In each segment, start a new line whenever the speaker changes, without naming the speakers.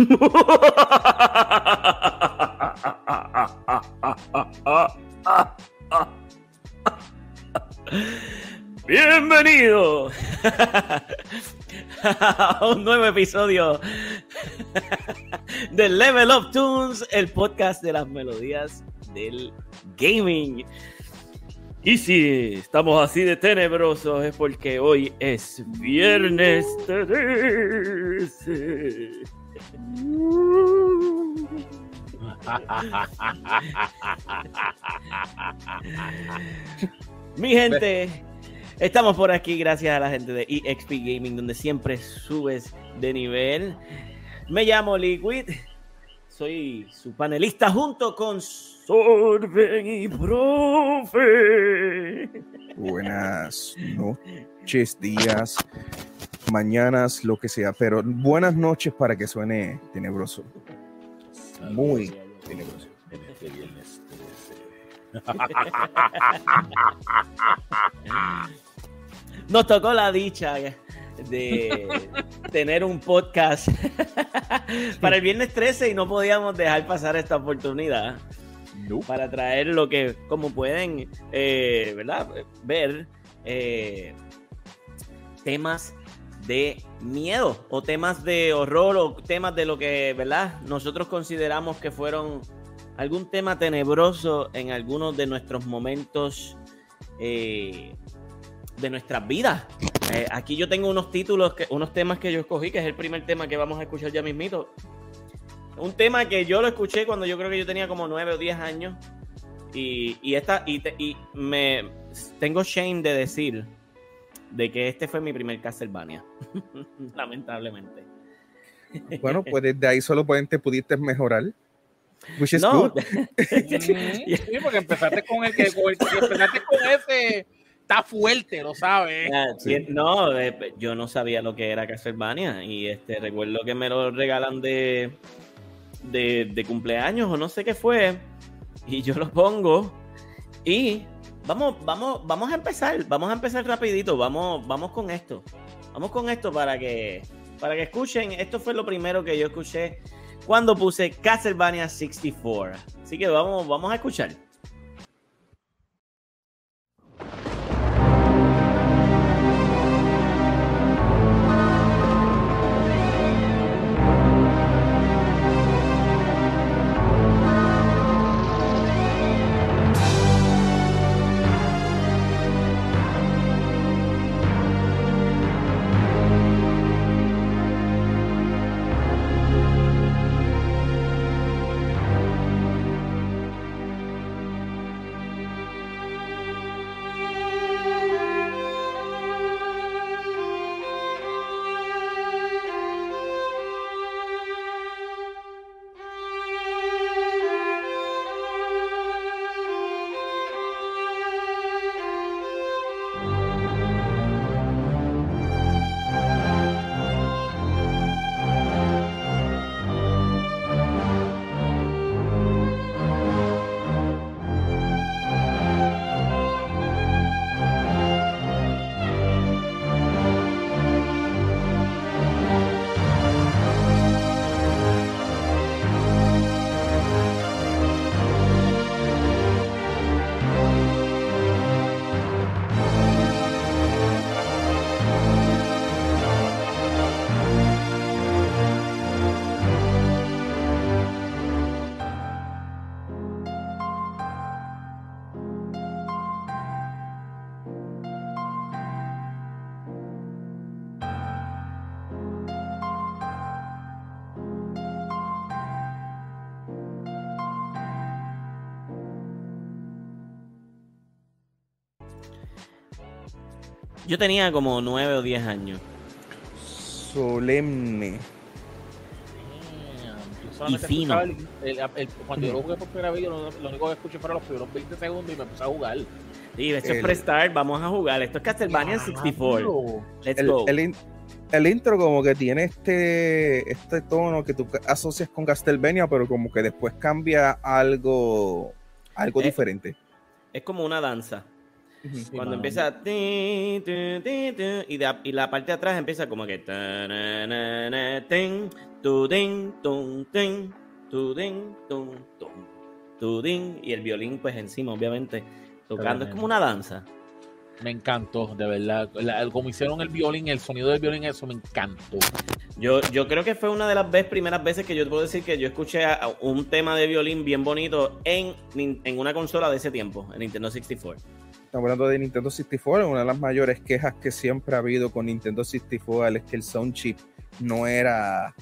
Bienvenido a un nuevo episodio de Level Up Tunes, el podcast de las melodías del gaming. Y si estamos así de tenebrosos es porque hoy es viernes 13. Mi gente, estamos por aquí gracias a la gente de EXP Gaming, donde siempre subes de nivel. Me llamo Liquid, soy su panelista junto con Sorben y Profe.
Buenas noches, días, mañanas, lo que sea, pero buenas noches para que suene tenebroso. Muy tenebroso.
Nos tocó la dicha de tener un podcast para el viernes 13 y no podíamos dejar pasar esta oportunidad para traer lo que, como pueden eh, ¿verdad? ver, eh, temas de miedo o temas de horror o temas de lo que, ¿verdad? Nosotros consideramos que fueron algún tema tenebroso en algunos de nuestros momentos eh, de nuestras vidas. Eh, aquí yo tengo unos títulos, que, unos temas que yo escogí, que es el primer tema que vamos a escuchar ya mismito. Un tema que yo lo escuché cuando yo creo que yo tenía como nueve o diez años. Y, y, esta, y, y me tengo shame de decir de que este fue mi primer Castlevania. Lamentablemente.
Bueno, pues desde ahí solo te pudiste mejorar.
Which is no. sí, porque empezaste con el que, empezaste con ese está fuerte, lo sabes.
Ah, no, eh, yo no sabía lo que era Castlevania y este recuerdo que me lo regalan de, de, de cumpleaños o no sé qué fue y yo lo pongo y vamos, vamos, vamos a empezar, vamos a empezar rapidito, vamos, vamos con esto. Vamos con esto para que, para que escuchen. Esto fue lo primero que yo escuché cuando puse Castlevania 64. Así que vamos, vamos a escuchar. Yo tenía como nueve o diez años.
Solemne.
Y fino.
cuando yo lo jugué por primera vez, lo, único que escuché fueron los primeros 20 segundos y me empecé a jugar.
Sí, esto es Prestar, vamos a jugar. Esto es Castlevania 64. Let's go.
El, intro como que tiene este, este tono que tú asocias con Castlevania, pero como que después cambia algo, algo diferente.
Es como una danza. Cuando empieza y, y, la parte de atrás empieza como que y el violín pues encima, obviamente, tocando. Es como una danza.
Me encantó, de verdad. como hicieron el violín, el sonido del violín, eso me encantó.
Yo, yo creo que fue una de las primeras veces que yo puedo decir que yo escuché un tema de violín bien bonito en, en una consola de ese tiempo, en Nintendo 64.
Estamos hablando de Nintendo 64, una de las mayores quejas que siempre ha habido con Nintendo 64 es que el sound chip no era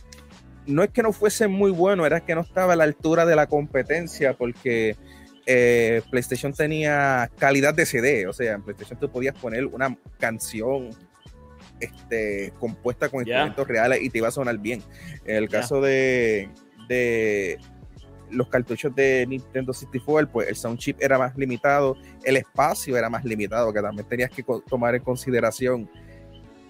no es que no fuese muy bueno, era que no estaba a la altura de la competencia porque eh, PlayStation tenía calidad de CD, o sea, en PlayStation tú podías poner una canción este, compuesta con instrumentos reales y te iba a sonar bien. En el caso de, de los cartuchos de Nintendo 64, pues el sound chip era más limitado, el espacio era más limitado, que también tenías que tomar en consideración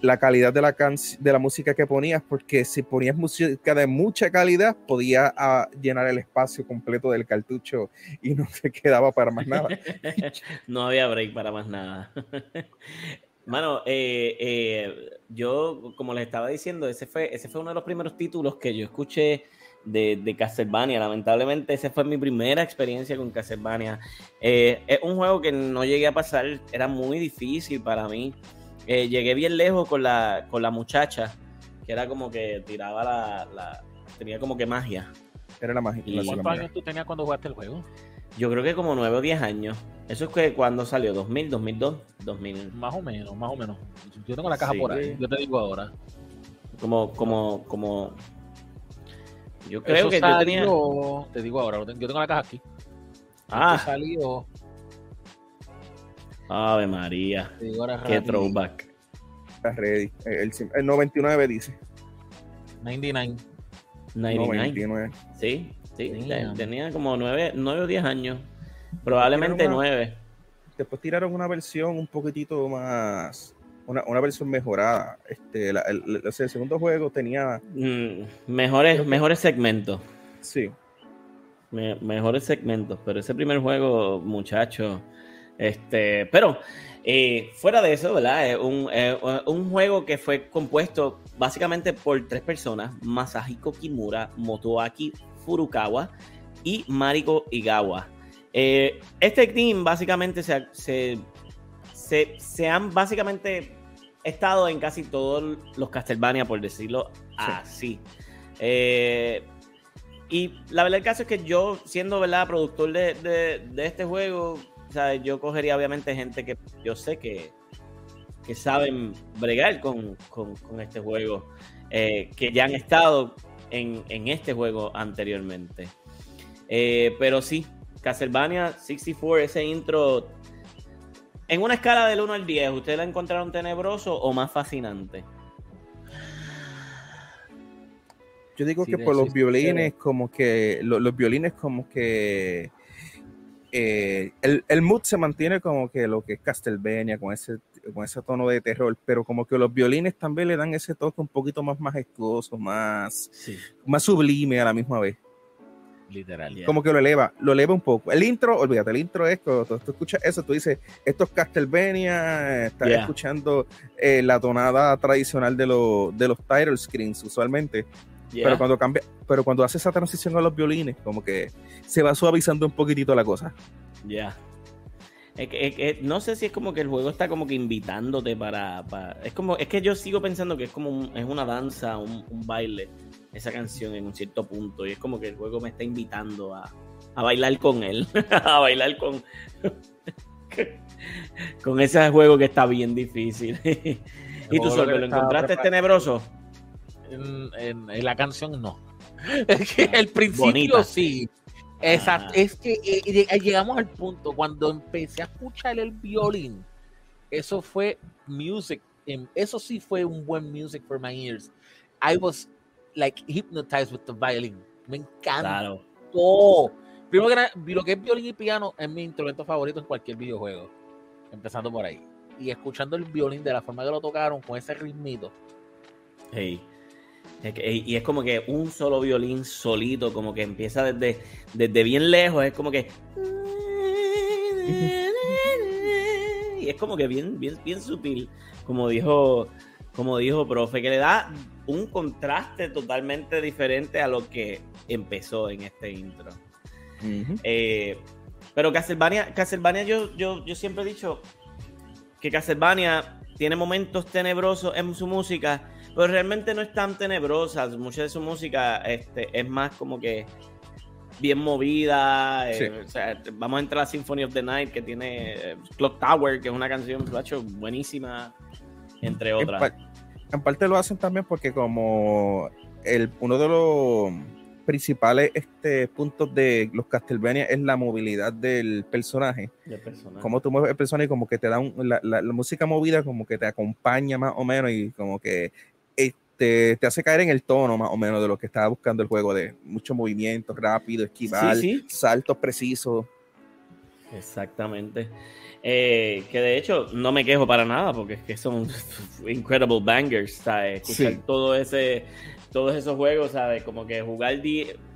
la calidad de la, de la música que ponías, porque si ponías música de mucha calidad, podía ah, llenar el espacio completo del cartucho y no te quedaba para más nada.
no había break para más nada. Mano, eh, eh, yo, como les estaba diciendo, ese fue, ese fue uno de los primeros títulos que yo escuché de, de Castlevania. Lamentablemente, esa fue mi primera experiencia con Castlevania. Eh, es un juego que no llegué a pasar, era muy difícil para mí. Eh, llegué bien lejos con la, con la muchacha, que era como que tiraba la, tenía como que magia.
Era la magia.
¿Cuántos años tú tenías cuando jugaste el juego?
Yo creo que como 9 o 10 años. Eso es que cuando salió, 2000, 2002, 2000.
Más o menos, más o menos. Yo tengo la caja por ahí, yo te digo ahora.
Como, como, como. Yo creo que
yo tenía. Te digo ahora, yo tengo la caja aquí.
Ah. salió Ave María. Qué throwback.
Está ready. El, 99 dice.
99.
99. Sí, sí. Tenía como 9, 9 o 10 años. Probablemente 9.
Después tiraron una versión un poquitito más. Una, una versión mejorada. Este, el, el, segundo juego tenía.
Mm, mejores, mejores segmentos.
Sí.
mejores segmentos. Pero ese primer juego, muchacho este, pero eh, fuera de eso, ¿verdad? Es un, juego que fue compuesto básicamente por tres personas: Masahiko Kimura, Motoaki Furukawa y Mariko Igawa. Eh, este team básicamente se, se, han básicamente estado en casi todos los Castlevania, por decirlo así. Eh, y la verdad el caso es que yo, siendo ¿verdad? productor de, de este juego, o sea, yo cogería obviamente gente que yo sé que, que saben bregar con, este juego, eh, que ya han estado en, este juego anteriormente. Eh, pero sí, Castlevania 64, ese intro, en una escala del 1 al 10, ¿ustedes la encontraron tenebroso o más fascinante?
Yo digo que por los violines, como que los violines como que eh, el, el, mood se mantiene como que lo que es Castlevania, con ese, con ese tono de terror, pero como que los violines también le dan ese toque un poquito más majestuoso, más, más sublime a la misma vez.
Literal.
Como que lo eleva, lo eleva un poco. El intro, olvídate, el intro es cuando tú, escuchas eso, tú dices, esto es Castlevania, estás escuchando eh, la tonada tradicional de, de los title screens usualmente. Pero cuando cambia, pero cuando hace esa transición a los violines, como que se va suavizando un poquitito la cosa.
Ya. No sé si es como que el juego está como que invitándote para, es como es que yo sigo pensando que es como es una danza un, baile esa canción en un cierto punto y es como que el juego me está invitando a, a bailar con él a bailar con con ese juego que está bien difícil y tú solo lo encontraste tenebroso
en, la canción no. El principio sí. Exacto. Es que eh, llegamos al punto cuando empecé a escuchar el violín. Eso fue music. Eso sí fue un buen music for my ears. I was like hypnotized with the violin. Me encanta. todo Primero que nada, lo que es violín y piano es mi instrumento favorito en cualquier videojuego. Empezando por ahí. Y escuchando el violín de la forma que lo tocaron, con ese ritmito.
Hey. Y es como que un solo violín solito, como que empieza desde, desde bien lejos, es como que... Y es como que bien, bien, bien sutil, como dijo, como dijo profe, que le da un contraste totalmente diferente a lo que empezó en este intro. Eh, pero Castlevania, Castlevania yo, yo, yo siempre he dicho que Castlevania tiene momentos tenebrosos en su música, pero realmente no es tan tenebrosa. Mucha de su música este, es más como que bien movida. Eh, vamos a entrar a Symphony of the Night, que tiene eh, Clock Tower, que es una canción buenísima, entre otras
en parte lo hacen también porque como el, uno de los principales este, puntos de los Castlevania es la movilidad del personaje. Como tú mueves el personaje como que te da la, música movida como que te acompaña más o menos y como que este, te hace caer en el tono más o menos de lo que estaba buscando el juego de mucho movimiento rápido, esquivar, saltos precisos.
Exactamente. Eh, que de hecho no me quejo para nada porque es que son incredible bangers, ¿sabes? Escuchar todo ese, todos esos juegos, ¿sabes? Como que jugar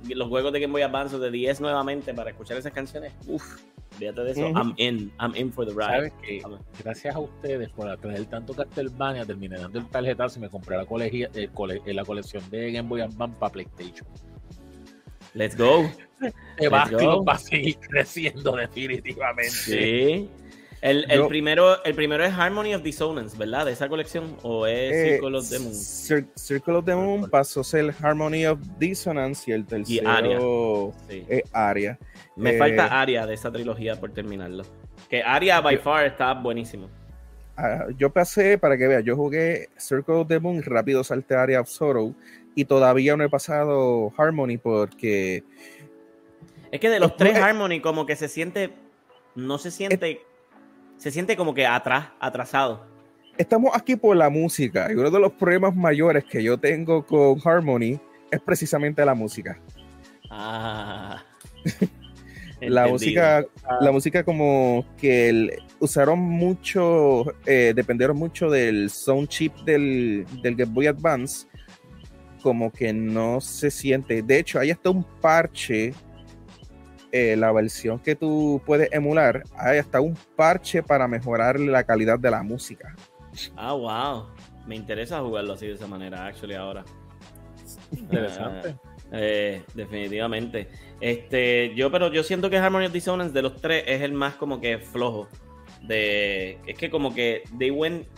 los juegos de Game Boy Advance de 10 nuevamente para escuchar esas canciones, uff, fíjate de eso, I'm in, I'm in for the ride.
gracias a ustedes por traer tanto Castlevania, terminé dando el tarjetazo y me compré la, colegia, eh, la colección de Game Boy Advance para PlayStation.
Let's go.
va a seguir creciendo definitivamente.
Sí. El, el primero, el primero es Harmony of Dissonance, ¿verdad? De esa colección. ¿O es eh, Circle of the Moon?
Circle of the Moon pasó a ser Harmony of Dissonance y el tercero es Aria.
Me eh, falta Aria de esa trilogía por terminarlo. Que Aria by far está buenísimo.
Ah, yo pasé, para que veas, yo jugué Circle of the Moon, rápido salté Aria of Sorrow y todavía no he pasado Harmony porque...
Es que de los tres Harmony como que se siente, no se siente se siente como que atrás, atrasado.
Estamos aquí por la música y uno de los problemas mayores que yo tengo con Harmony es precisamente la música.
Ah.
la música, la música como que usaron mucho, eh, dependieron mucho del sound chip del, del Game Boy Advance, como que no se siente. De hecho, hay hasta un parche eh, la versión que tú puedes emular, hay hasta un parche para mejorar la calidad de la música.
Ah, wow. Me interesa jugarlo así de esa manera, actually, ahora.
Interesante.
Eh, definitivamente. Este, yo, pero yo siento que Harmony of Dissonance de los tres es el más como que flojo. De, es que como que they went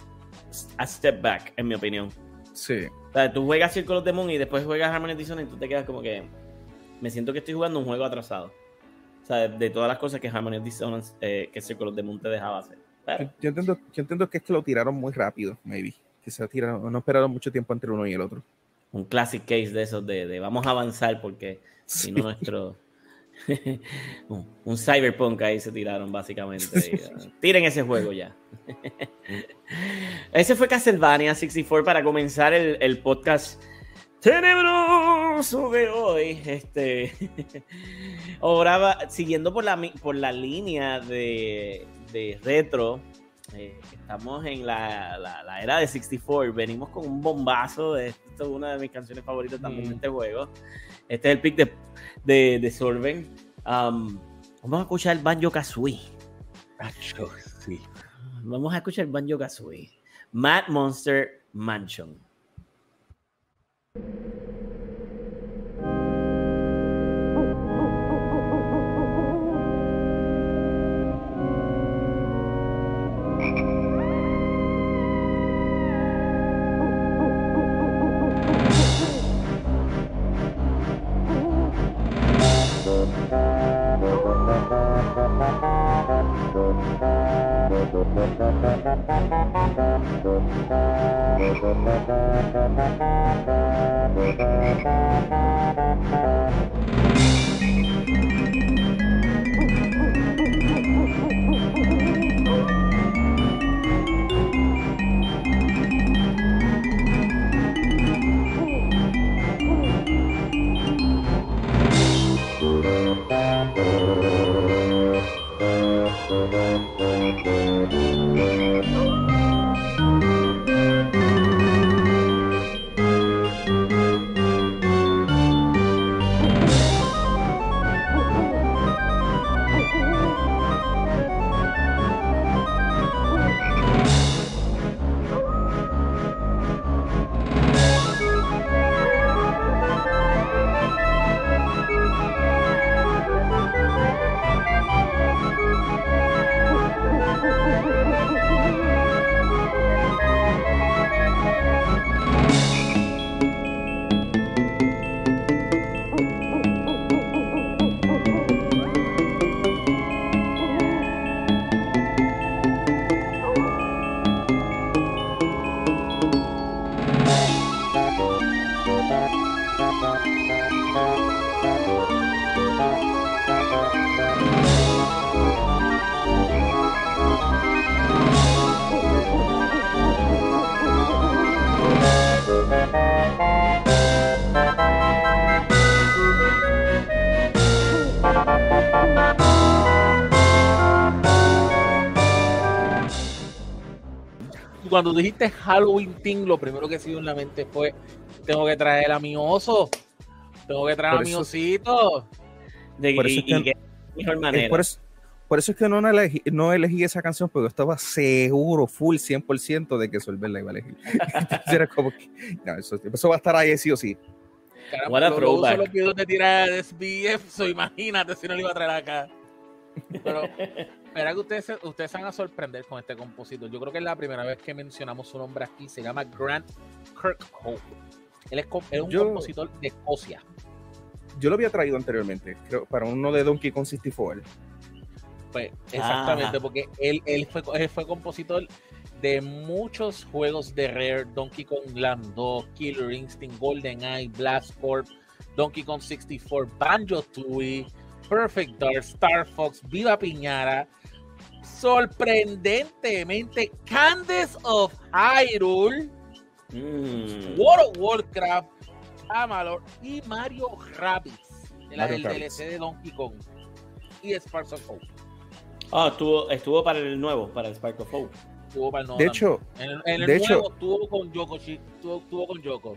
a step back, en mi opinión.
Sí.
O sea, tú juegas Circle of the Moon y después juegas Harmony of Dissonance y tú te quedas como que me siento que estoy jugando un juego atrasado. O sea, de todas las cosas que Harmony of Dissonance, eh, que of the Moon te dejaba hacer.
Yo, entiendo, yo entiendo que es que lo tiraron muy rápido, maybe. Que se tiraron, no esperaron mucho tiempo entre uno y el otro.
Un classic case de esos de, de vamos a avanzar porque si no nuestro... un cyberpunk ahí se tiraron básicamente. Uh, tiren ese juego ya. ese fue Castlevania 64 para comenzar el, el podcast tenebroso de hoy. Este, ahora, siguiendo por la, por la línea de, de retro, eh, estamos en la, la, era de 64. Venimos con un bombazo. De, esto es una de mis canciones favoritas también de este juego. Este es el pick de, de, de Sorben. Um, vamos a escuchar el Banjo Kazooie. Vamos a escuchar el Banjo Kazooie. Mad Monster Mansion.
you cuando dijiste Halloween Team, lo primero que se dio en la mente fue: tengo que traer a mi oso, tengo que traer a mi osito.
De, por, eso es que, por, eso, es que no elegí, no elegí esa canción porque estaba seguro, full 100% de que Solver la iba a elegir. Era como que, no, eso, eso, va a estar ahí sí o sí.
Caramba, lo solo pido de tirar de SBF, imagínate si no lo iba a traer acá. Pero Espera que ustedes, ustedes se van a sorprender con este compositor. Yo creo que es la primera vez que mencionamos su nombre aquí. Se llama Grant Kirkhope. Él es, un compositor de Escocia.
Yo lo había traído anteriormente, creo, para uno de Donkey Kong 64.
Pues exactamente, porque él, él, fue, él fue compositor de muchos juegos de Rare, Donkey Kong Land 2, Killer Instinct, Golden Eye, Blast Corp, Donkey Kong 64, Banjo Tooie, Perfect Dark, Star Fox, Viva Piñara, sorprendentemente Candace of Hyrule, mm. World of Warcraft, Amalur y Mario Rabbids, el, DLC de Donkey Kong y Sparks of Hope.
Ah, estuvo, estuvo para el nuevo, para el Spark of Hope.
Estuvo para el nuevo. De hecho,
en el, en el de nuevo hecho, estuvo con Yoko, estuvo, con Yoko.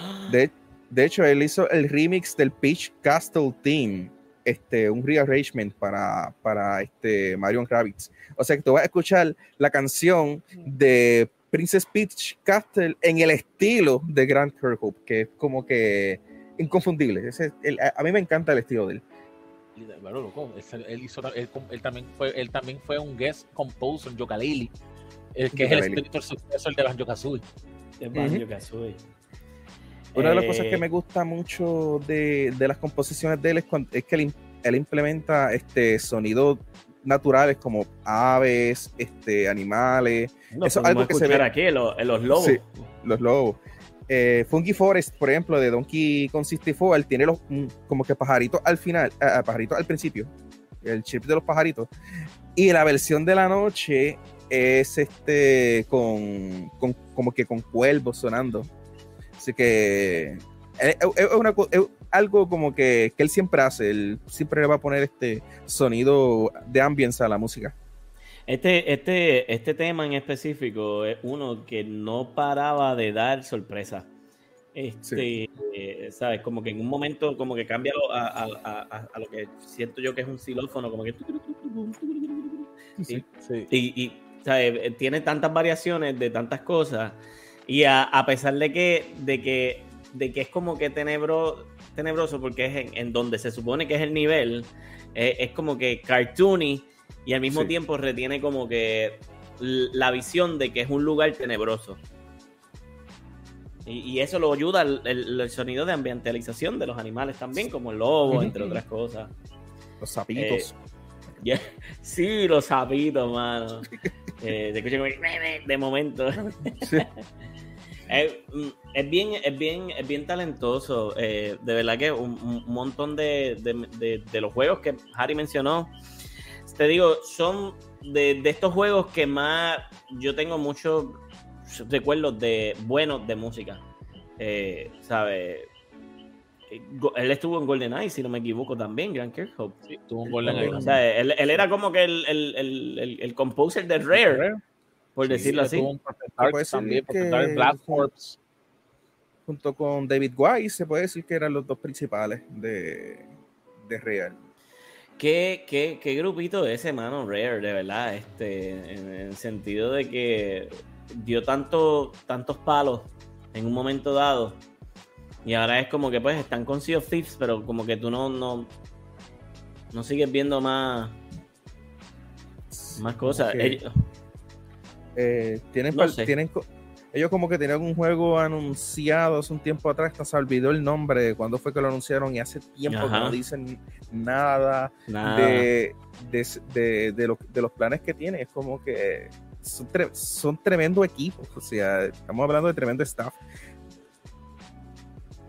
De, de hecho, él hizo el remix del Peach Castle Team este, un rearrangement para, para este Mario Rabbits. O sea que tú vas a escuchar la canción de Princess Peach Castle en el estilo de Grant Kirkhope, que es como que inconfundible. a, mí me encanta el estilo de él.
Bueno, loco, él, hizo, él, también fue, él también fue un guest composer en Yooka-Laylee, el que es el escritor sucesor de Banjo Kazooie. De Banjo Kazooie.
Una de las cosas que eh, me gusta mucho de, de las composiciones de él es, que él, él, implementa este, sonidos naturales como aves, este, animales.
Eso es algo que se ve aquí, los, los lobos. Sí,
los lobos. Eh, Funky Forest, por ejemplo, de Donkey Kong 64, él tiene los como que pajaritos al final, eh, pajaritos al principio, el chip de los pajaritos. Y la versión de la noche es este con, con como que con cuervos sonando. Así que es, algo como que, él siempre hace, él siempre le va a poner este sonido de ambience a la música.
Este, este, este tema en específico es uno que no paraba de dar sorpresa. Este, eh, ¿sabes? Como que en un momento como que cambia a, lo que siento yo que es un xilófono, como que... Sí, sí. Y, y ¿sabes? tiene tantas variaciones de tantas cosas y a, pesar de que, de que, de que es como que tenebro, tenebroso, porque es en, donde se supone que es el nivel, eh, es como que cartoony y al mismo tiempo retiene como que la visión de que es un lugar tenebroso. Y, eso lo ayuda el, sonido de ambientalización de los animales también, como el lobo, entre otras cosas.
Los sapitos.
Eh, sí, los sapitos, mano. Eh, de momento. Sí. Mm, es, bien, es bien, es bien talentoso. Eh, de verdad que un, montón de, los juegos que Harry mencionó, te digo, son de, estos juegos que más yo tengo muchos recuerdos de buenos de música. Eh, ¿Sabes? Eh, él estuvo en GoldenEye, si no me equivoco, también, Grant Kirkhope. Sí, estuvo en GoldenEye. O sea, él, era como que el, el, el, el composer de Rare por decirlo así.
también, que, Black Corps. Junto con David Wise, se puede decir que eran los dos principales de, de Real.
¿Qué, qué, qué grupito ese, mano, Rare, de verdad, este, en, el sentido de que dio tanto, tantos palos en un momento dado. Y ahora es como que pues están con Sea of Thieves, pero como que tú no, no, no sigues viendo más, más cosas.
Eh, tienen, tienen, ellos como que tenían un juego anunciado hace un tiempo atrás, hasta se olvidó el nombre de cuándo fue que lo anunciaron y hace tiempo que no dicen nada, De, de, los planes que tienen. Es como que son, son tremendo equipos, o sea, estamos hablando de tremendo staff.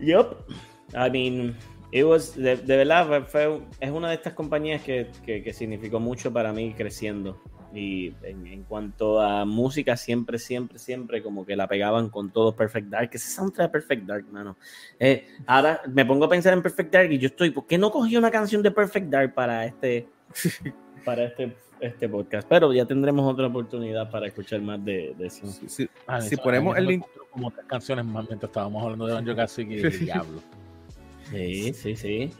Yup. I mean, it was, de, verdad, fue, es una de estas compañías que, que, significó mucho para mí creciendo. Y en, cuanto a música, siempre, siempre, siempre como que la pegaban con todo Perfect Dark. Ese soundtrack de Perfect Dark, mano. Eh, ahora me pongo a pensar en Perfect Dark y yo estoy, ¿por qué no cogí una canción de Perfect Dark para este, para este este podcast, pero ya tendremos otra oportunidad para escuchar más de, eso.
si ah, ponemos el link.
Como tres canciones más mientras estábamos hablando de Banjo Kazooie y Diablo.
Sí, sí, sí.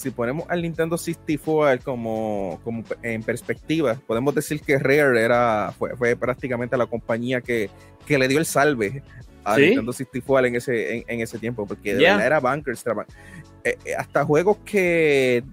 Si ponemos al Nintendo 64 como, como en perspectiva, podemos decir que Rare era, fue, fue prácticamente la compañía que, que le dio el salve a Nintendo 64 en ese, en, ese tiempo, porque era Bankers. Eh, eh, hasta juegos que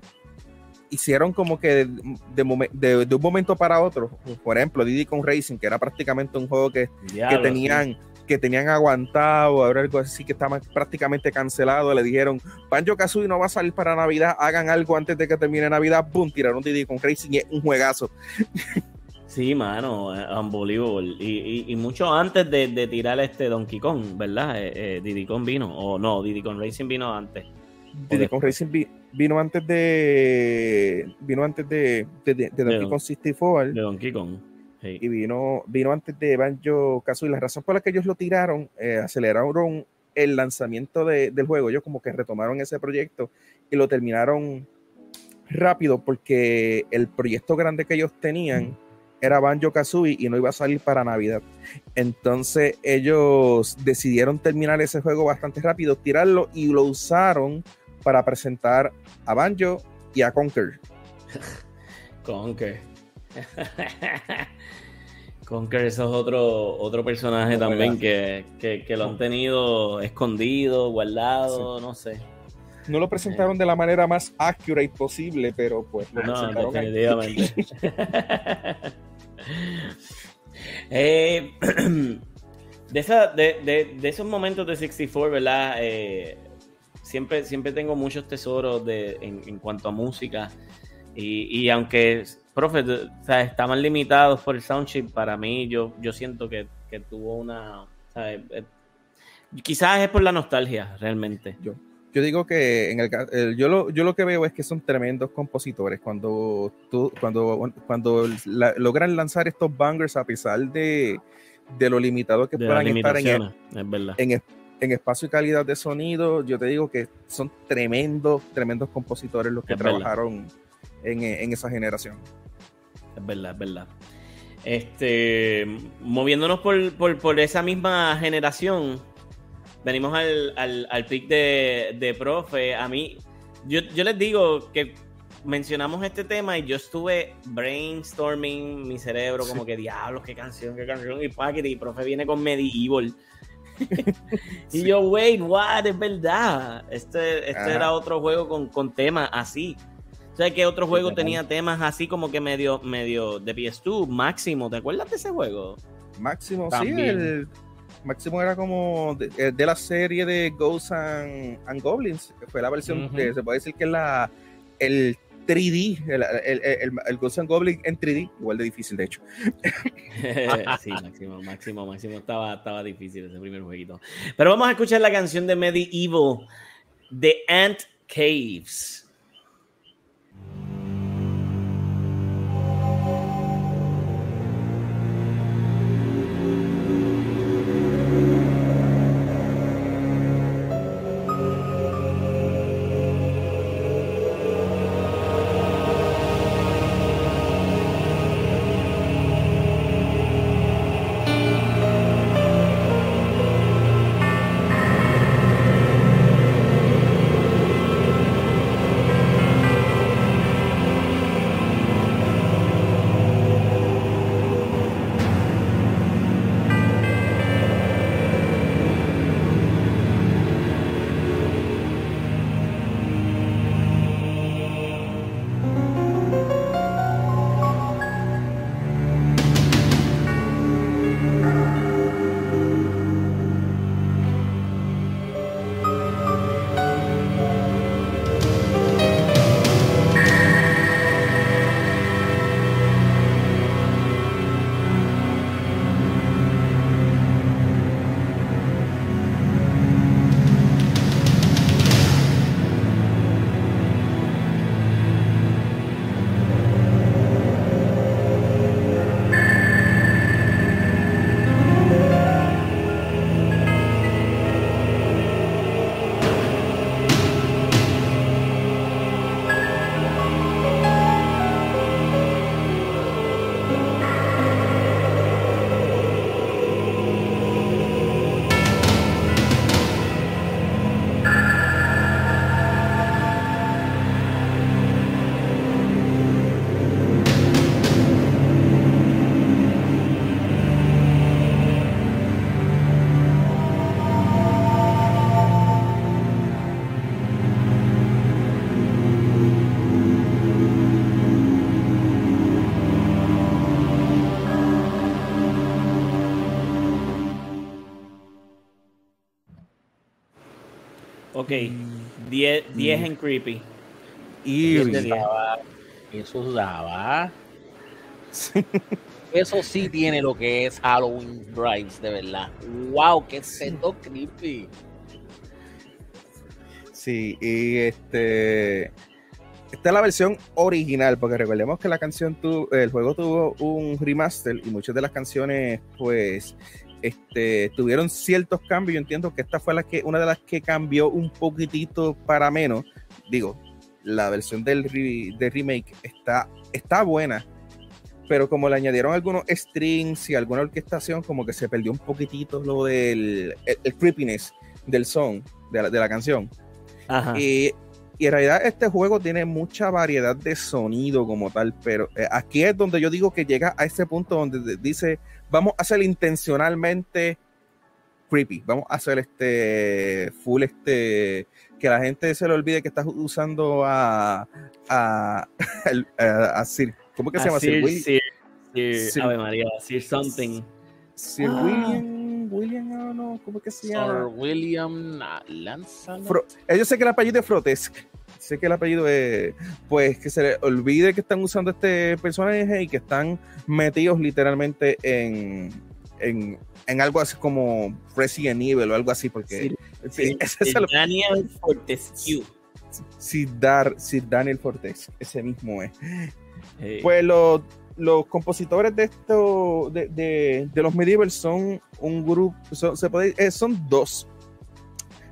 hicieron como que de, de, un momento para otro, por ejemplo, Diddy con Racing, que era prácticamente un juego que, que tenían que tenían aguantado, ahora algo así que estaba prácticamente cancelado, le dijeron, Banjo Kazooie no va a salir para Navidad, hagan algo antes de que termine Navidad, boom, tiraron Diddy con Racing y es un juegazo.
Sí, mano, eh, unbelievable. Y, y, mucho antes de, tirar este Donkey Kong, ¿verdad? Eh, eh, Diddy Kong vino, o no, Diddy Kong Racing vino antes.
Diddy Kong Racing vino antes de vino antes de, de, Donkey Kong 64
de Donkey Kong
y vino vino antes de Banjo Kazooie la razón por la que ellos lo tiraron eh, aceleraron el lanzamiento del juego ellos como que retomaron ese proyecto y lo terminaron rápido porque el proyecto grande que ellos tenían era Banjo Kazooie y no iba a salir para Navidad. Entonces ellos decidieron terminar ese juego bastante rápido, tirarlo y lo usaron para presentar a Banjo y a Conker.
Conker. Conker, eso es otro, otro personaje también que, lo han tenido escondido, guardado, no sé.
No lo presentaron de la manera más accurate posible, pero pues lo no, definitivamente.
Eh, de, esa, de, de, esos momentos de 64, ¿verdad? Eh, siempre, siempre tengo muchos tesoros de, en, cuanto a música. Y, aunque, profe, estaban limitados por el soundchip, para mí yo, yo siento que, tuvo una... Eh, quizás es por la nostalgia, realmente.
Yo, yo digo que en el, yo, lo, yo lo que veo es que son tremendos compositores. Cuando, tú, cuando, cuando logran lanzar estos bangers a pesar de, de lo limitado que puedan estar en,
es
en, en espacio y calidad de sonido, yo te digo que son tremendos, tremendos compositores los que trabajaron en, esa generación.
Es verdad, es verdad. Este, moviéndonos por, esa misma generación, venimos al, al, pick de, profe. A mí, yo, les digo que mencionamos este tema y yo estuve brainstorming mi cerebro, como que diablos, qué canción, qué canción. Y, y profe viene con Medieval y yo, wait, what, es verdad. Este, este era otro juego con, con temas así. O sea, que otro juego tenía temas así como que medio, medio de PS2, Máximo, ¿te acuerdas de ese juego?
Máximo, sí, el Máximo era como de, eh, la serie de Ghosts and, Goblins, que fue la versión, se puede decir que es la, el 3D, el, el, el, el Ghost and Goblin en 3D, igual de difícil de hecho.
sí, máximo, máximo, máximo, estaba, estaba difícil ese primer jueguito. Pero vamos a escuchar la canción de Medieval, The Ant Caves. 10 mm. en creepy.
Y eso daba. Eso sí tiene lo que es Halloween Drives, de verdad. ¡Wow! ¡Qué sendo creepy!
Sí, y este. Esta es la versión original, porque recordemos que la canción tuvo, el juego tuvo un remaster y muchas de las canciones, pues, este, tuvieron ciertos cambios. Yo entiendo que esta fue la que, una de las que cambió un poquitito para menos. Digo, la versión del, remake está, está buena, pero como le añadieron algunos strings y alguna orquestación, como que se perdió un poquitito lo del el, creepiness del son, de la, de la canción. Y, y, en realidad este juego tiene mucha variedad de sonido como tal, pero eh, aquí es donde yo digo que llega a ese punto donde dice, vamos a hacer intencionalmente creepy, vamos a hacer este full este que la gente se le olvide que estás usando a a, a, a, ¿Cómo que se llama?
Sir, Sir, Sir, Sir, Ave María, Sir something.
Sir ah. William, William, no, no, ¿cómo que se llama?
Sir William Lanza.
Yo sé que el apellido es Frotesc. Sé que el apellido es, pues, que se le olvide que están usando este personaje y que están metidos literalmente en, en, en algo así como Resident Evil o algo así, porque
sí, ese es el, Daniel Fortescue.
Sir, Dar, Sir Daniel Fortescue, ese mismo es. Pues los, los compositores de esto, de, de, de, los Medieval son un grupo, son, se puede, eh, son dos.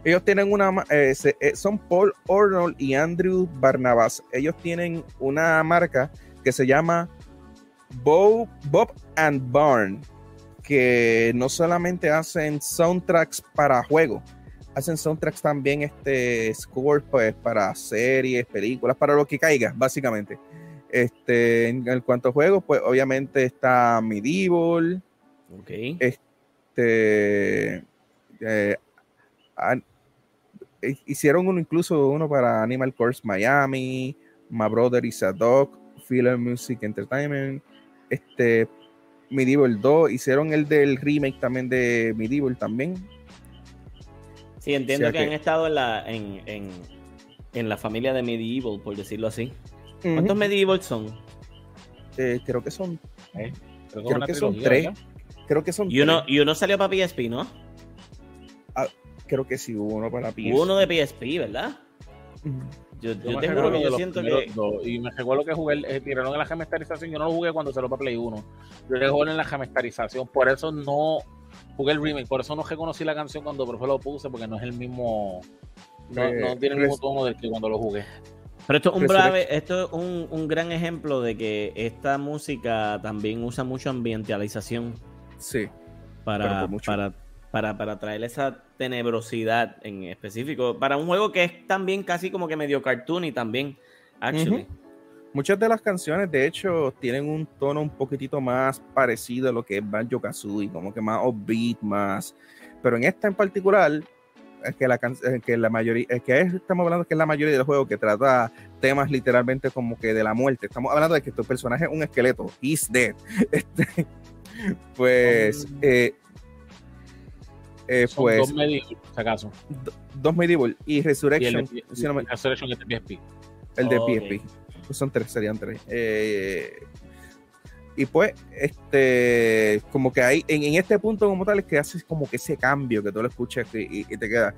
Ellos tienen una, eh, eh, son Paul Arnold y Andrew Barnabas. Ellos tienen una marca que se llama Bob, Bob and Barn, que no solamente hacen soundtracks para juegos, hacen soundtracks también este score pues para series, películas, para lo que caiga, básicamente. Este, en, cuanto a juegos, pues obviamente está Medieval.
Ok.
Este. Eh, hicieron uno incluso uno para Animal Course Miami, My Brother is a Dog, Film Music Entertainment, este Medieval 2, hicieron el del remake también de Medieval también.
Sí, entiendo que, han estado en la, en, en la familia de Medieval, por decirlo así. ¿Cuántos Medieval son?
Eh, creo que son. Eh, creo, que son tres. Creo que son
y uno, Y uno salió para PSP, ¿no?
Creo que sí, hubo uno para PSP.
Hubo uno de PSP, ¿verdad?
Yo, yo, te juro que yo siento que. y me recuerdo que jugué, eh, tiraron en la gementarización. Yo no lo jugué cuando se lo para Play 1. Yo le jugué en la gementarización. Por eso no jugué el remake. Por eso no reconocí la canción cuando por lo puse, porque no es el mismo. No, no tiene el mismo tono del que cuando lo jugué.
Pero esto es un brave, esto es un, un, gran ejemplo de que esta música también usa mucho ambientalización.
Sí.
Para, para, para, para traer esa tenebrosidad en específico. Para un juego que es también casi como que medio cartoon y también, actually.
Muchas de las canciones, de hecho, tienen un tono un poquitito más parecido a lo que es Banjo Kazooie, como que más upbeat, más. Pero en esta en particular, es que la, que la mayoría, es que estamos hablando que es la mayoría del juego que trata temas literalmente como que de la muerte. Estamos hablando de que tu personaje es un esqueleto, he's dead. Este, pues, eh, eh, pues,
dos medieval, si acaso.
dos medieval y Resurrection.
Y el, de, Resurrection es de PSP.
El de PSP. Pues son tres, serían tres. Eh, y pues, este, como que ahí, en, este punto como tal, es que haces como que ese cambio, que tú lo escuchas y, te queda.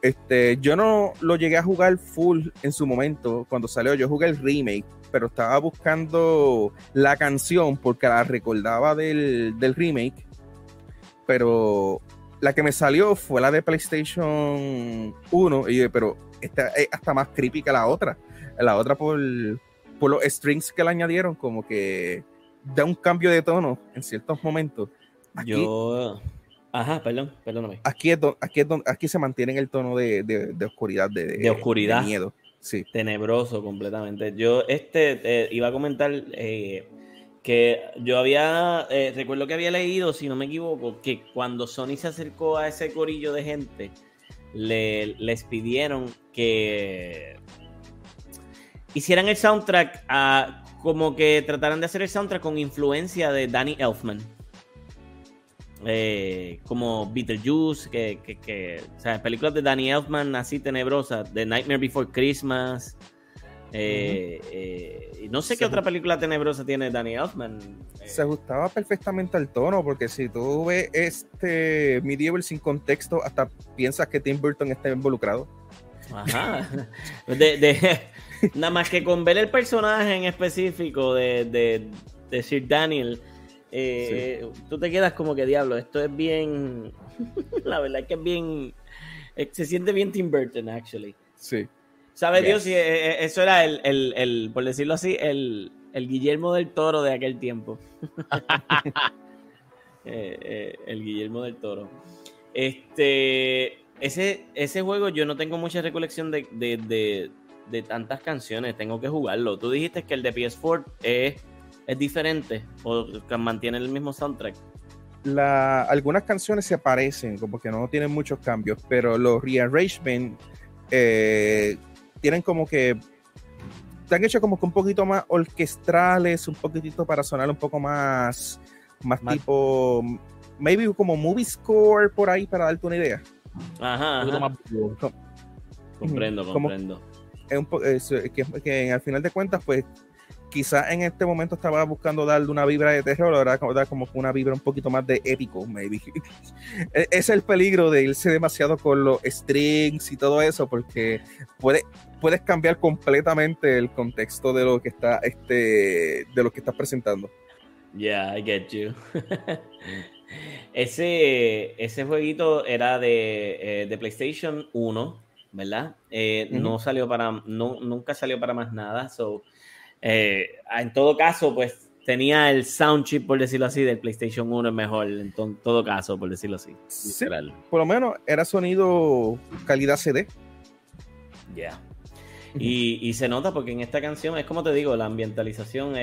Este, yo no lo llegué a jugar full en su momento, cuando salió, yo jugué el remake, pero estaba buscando la canción porque la recordaba del, del remake, pero la que me salió fue la de PlayStation 1, y pero esta es hasta más creepy que la otra. La otra por, por los strings que le añadieron, como que da un cambio de tono en ciertos momentos.
Yo. Ajá, perdón, perdóname.
Aquí, es aquí, aquí se mantiene el tono de, de, oscuridad, de,
de oscuridad.
miedo. Sí.
Tenebroso completamente. Yo este eh, iba a comentar eh, que yo había, eh, recuerdo que había leído, si no me equivoco, que cuando Sony se acercó a ese corillo de gente, le, les pidieron que hicieran el soundtrack a como que trataran de hacer el soundtrack con influencia de Danny Elfman. eh, como Beetlejuice, que, que, que, o sea, películas de Danny Elfman así tenebrosas, The Nightmare Before Christmas. Eh, eh, no sé qué otra película tenebrosa tiene Danny Elfman.
Se ajustaba perfectamente al tono, porque si tú ves este Medieval sin contexto, hasta piensas que Tim Burton está involucrado.
Ajá. de, nada más que con ver el personaje en específico de, de, de Sir Daniel eh, tú te quedas como que diablo, esto es bien, la verdad es que es bien, eh, se siente bien Tim Burton, actually.
Sí.
¿Sabe Dios si eh, eso era el, el, el, por decirlo así, el, el Guillermo del Toro de aquel tiempo? el Guillermo del Toro. Este, ese, ese juego yo no tengo mucha recolección de, de, de, de tantas canciones, tengo que jugarlo. Tú dijiste que el de PS4 es es diferente o mantiene el mismo soundtrack?
La, algunas canciones se parecen, como que no tienen muchos cambios, pero los rearrangement eh, tienen como que están hechos como que un poquito más orquestrales, un poquitito para sonar un poco más, más, tipo, maybe como movie score por ahí para darte una idea.
Ajá. comprendo, comprendo.
que, al final de cuentas, pues quizás en este momento estaba buscando darle una vibra de terror, ahora dar como una vibra un poquito más de épico, maybe. E-, es el peligro de irse demasiado con los strings y todo eso, porque puede, puedes cambiar completamente el contexto de lo que está este de lo que estás presentando.
Yeah, I get you. ese, ese jueguito era de, eh, PlayStation 1, ¿verdad? Eh, no salió para, no, nunca salió para más nada. So, eh, en todo caso, pues tenía el sound chip, por decirlo así, del PlayStation 1 mejor, en todo caso, por decirlo así.
por lo menos era sonido calidad CD.
Ya. Y, se nota porque en esta canción es como te digo, la ambientalización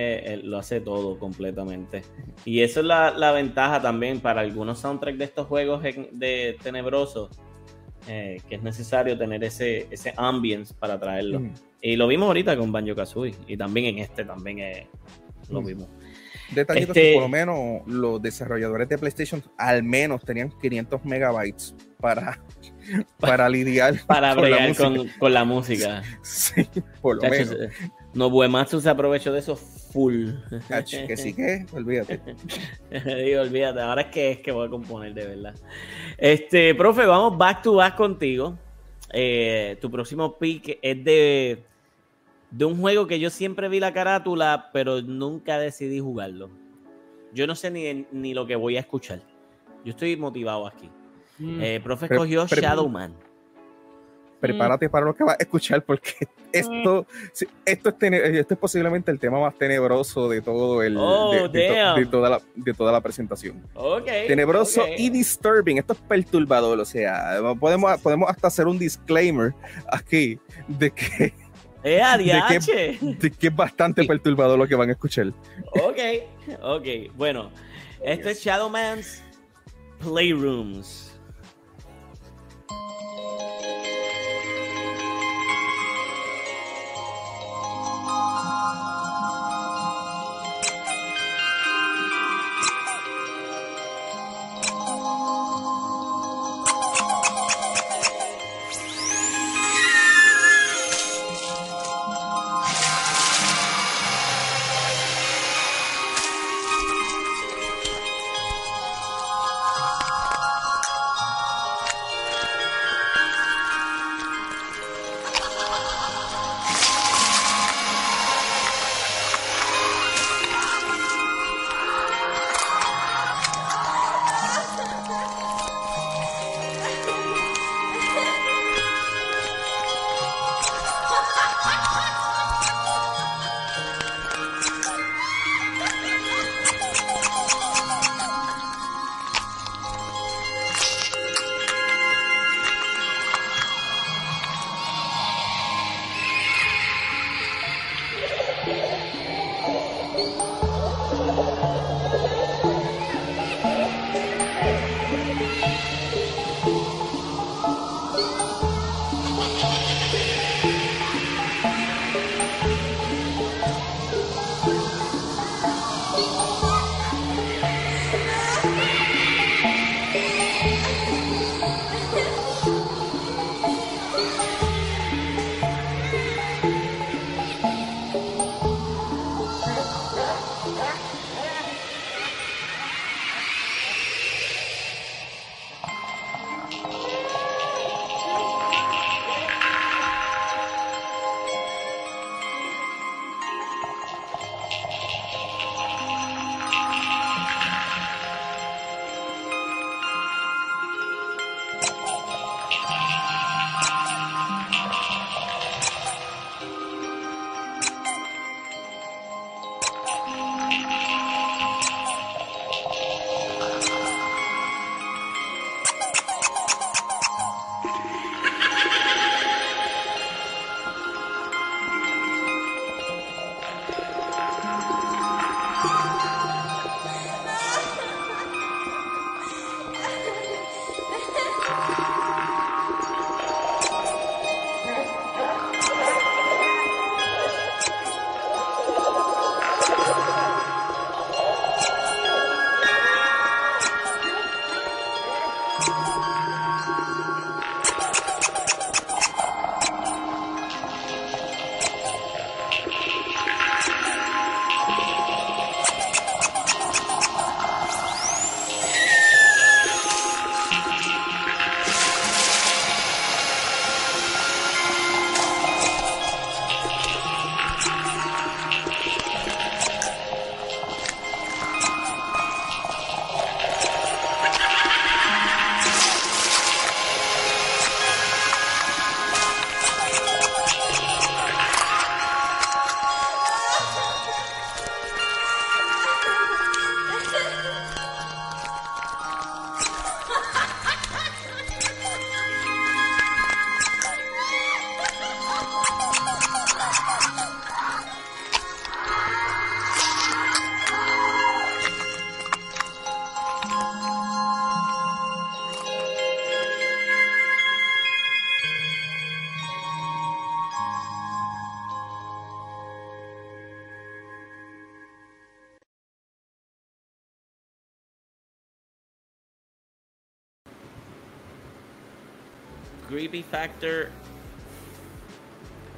lo hace todo completamente. Y eso es la, ventaja también para algunos soundtracks de estos juegos de tenebrosos, eh, que es necesario tener ese, ese ambience para traerlo. Y lo vimos ahorita con Banjo Kazooie. Y también en este también eh, lo vimos.
Detallitos que este por lo menos los desarrolladores de PlayStation al menos tenían 500 megabytes para, para lidiar
para con, la con, con, la música.
Sí, por lo menos.
No, Buematsu se aprovechó de eso full.
que sí que, olvídate.
olvídate, ahora es que es que voy a componer de verdad. Este, profe, vamos back to back contigo. Eh, tu próximo pick es de de un juego que yo siempre vi la carátula, pero nunca decidí jugarlo. Yo no sé ni, ni lo que voy a escuchar. Yo estoy motivado aquí. Mm. Eh, profe escogió Shadowman.
Prepárate para lo que vas a escuchar porque esto, esto, es esto es posiblemente el tema más tenebroso de todo el
oh,
de, toda la, de toda la presentación. tenebroso y disturbing. Esto es perturbador. O sea, podemos, podemos hasta hacer un disclaimer aquí de que
¡Eh, de,
de que es bastante perturbador lo que van a escuchar.
Ok, ok. Bueno, esto es Shadowman's Playrooms. Factor.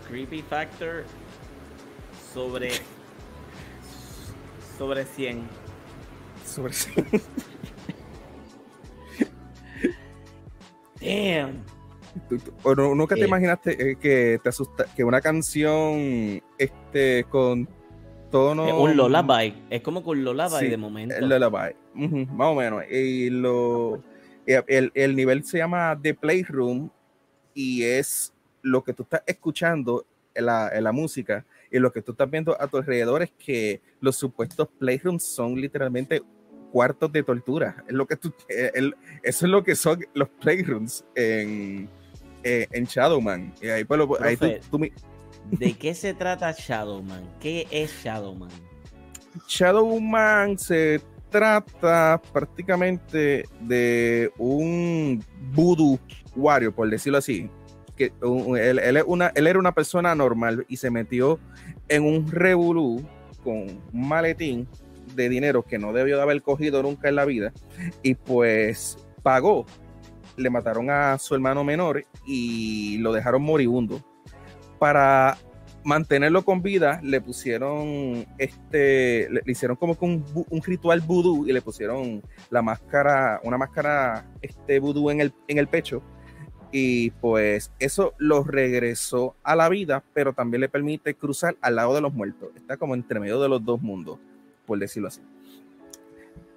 Creepy factor sobre. Sobre 100.
Sobre 100.
Damn.
¿O nunca te imaginaste eh, que te asusta que una canción este con tono
un lullaby es como con lullaby de momento
el lullaby más o menos y lo el, el, nivel se llama The Playroom y es lo que tú estás escuchando en la, en la música y lo que tú estás viendo a tu alrededor es que los supuestos playrooms son literalmente cuartos de tortura. Es lo que tú, eh, eso es lo que son los playrooms en, eh, en Shadowman. Y ahí, pues, ahí tú,
¿De qué se trata Shadowman? ¿Qué es Shadowman?
Shadowman se trata prácticamente de un voodoo warrior, por decirlo así. Que él, una, él era una persona normal y se metió en un revolú con un maletín de dinero que no debió de haber cogido nunca en la vida y pues pagó. Le mataron a su hermano menor y lo dejaron moribundo. Para mantenerlo con vida, le pusieron este, le, hicieron como que un, ritual vudú y le pusieron la máscara, una máscara este vudú en el, en el pecho. Y pues eso lo regresó a la vida, pero también le permite cruzar al lado de los muertos. Está como entre medio de los dos mundos por decirlo así.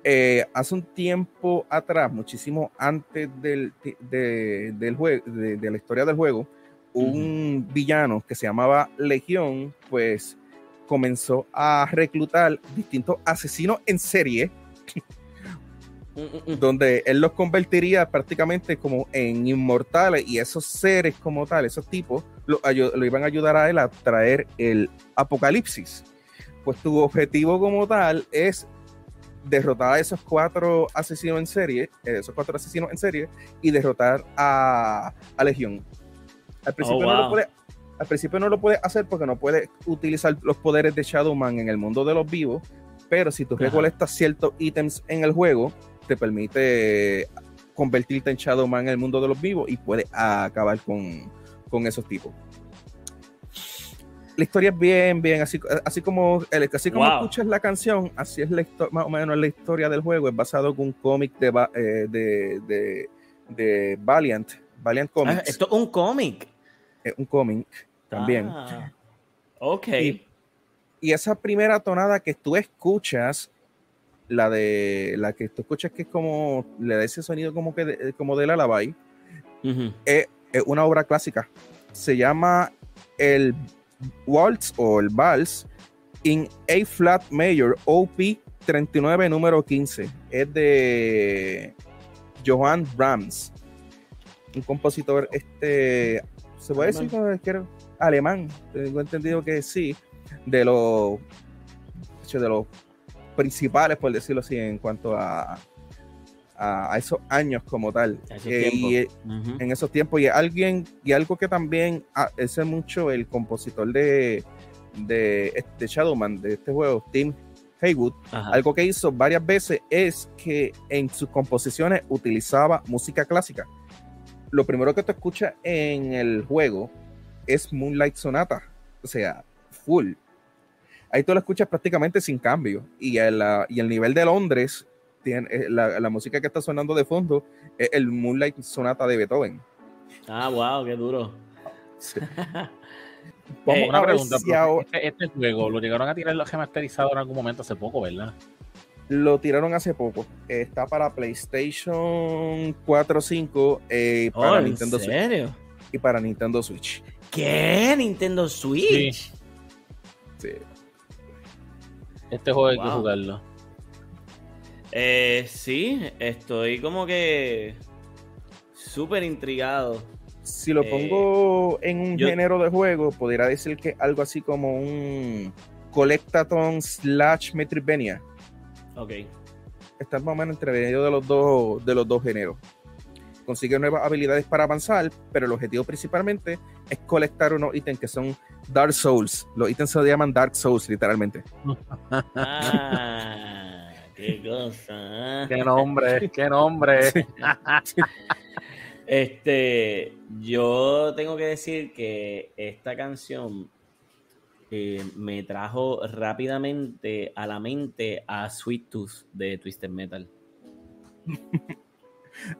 Eh, hace un tiempo atrás, muchísimo antes del, del juego, de, la historia del juego, un villano que se llamaba Legión, pues comenzó a reclutar distintos asesinos en serie, mm, mm, mm. donde él los convertiría prácticamente como en inmortales y esos seres como tal, esos tipos, lo, lo iban a ayudar a él a traer el apocalipsis pues tu objetivo como tal es derrotar a esos cuatro asesinos en serie, eh, esos cuatro asesinos en serie, y derrotar a, a Legión. Al principio, no lo puede, al principio no lo puedes hacer porque no puedes utilizar los poderes de Shadowman en el mundo de los vivos, pero si tú recolectas ciertos ítems en el juego, te permite convertirte en Shadowman en el mundo de los vivos y puedes acabar con, con esos tipos. La historia es bien, bien, así, así como, así como escuchas la canción, así es la más o menos la historia del juego, es basado en un cómic de, eh, de, de, Valiant, Valiant ah, Comics.
esto es un cómic.
Es un cómic también. Ah,
ok.
Y, esa primera tonada que tú escuchas, la de la que tú escuchas que es como, le da ese sonido como que de, como del alabai, es una obra clásica. Se llama el Waltz o el Vals in A Flat Major OP 39 número 15. Es de Johan Brahms, un compositor este se puede decir que alemán, tengo entendido que sí, de los de los principales por decirlo así en cuanto a a, esos años como tal. Eh, y eh, en esos tiempos. Y alguien, y algo que también hace ah, mucho el compositor de, de este Shadowman, de este juego, Tim Haywood, algo que hizo varias veces es que en sus composiciones utilizaba música clásica. Lo primero que tú escuchas en el juego es Moonlight Sonata, o sea, full. Ahí tú lo escuchas prácticamente sin cambio. Y el, y el nivel de Londres eh, la, música que está sonando de fondo es el Moonlight Sonata de Beethoven.
Ah, wow, qué duro.
Vamos eh, una pregunta. Este, este, juego lo llegaron a tirar remasterizado en algún momento hace poco, ¿verdad?
Lo tiraron hace poco. Está para PlayStation 4 o 5 eh, para
oh,
Nintendo
Switch.
Y para Nintendo Switch.
¿Qué? ¿Nintendo Switch?
Sí.
Este juego hay que jugarlo.
Eh, sí, estoy como que súper intrigado.
Si lo pongo eh, en un género de juego, podría decir que algo así como un Collectathon slash Metroidvania.
Ok.
Está más o menos entre medio de los dos, de los dos géneros. Consigue nuevas habilidades para avanzar, pero el objetivo principalmente es colectar unos ítems que son Dark Souls. Los ítems se llaman Dark Souls, literalmente.
Ah. Qué cosa.
Qué nombre, qué nombre.
Este, yo tengo que decir que esta canción eh, me trajo rápidamente a la mente a Sweet Tooth de Twisted Metal.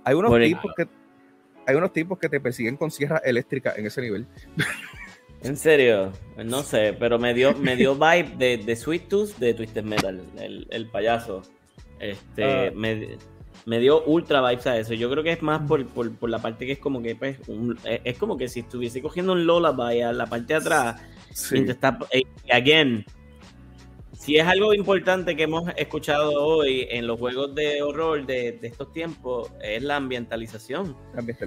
hay unos tipos que hay unos tipos que te persiguen con sierra eléctrica en ese nivel.
En serio, no sé, pero me dio, me dio vibe de, de Sweet Tooth de Twisted Metal, el, payaso. Este, ah. me, dio ultra vibes a eso. Yo creo que es más por, la parte que es como que, pues, es como que si estuviese cogiendo un lullaby a la parte de atrás, mientras está, eh, again, si es algo importante que hemos escuchado hoy en los juegos de horror de, estos tiempos, es la ambientalización.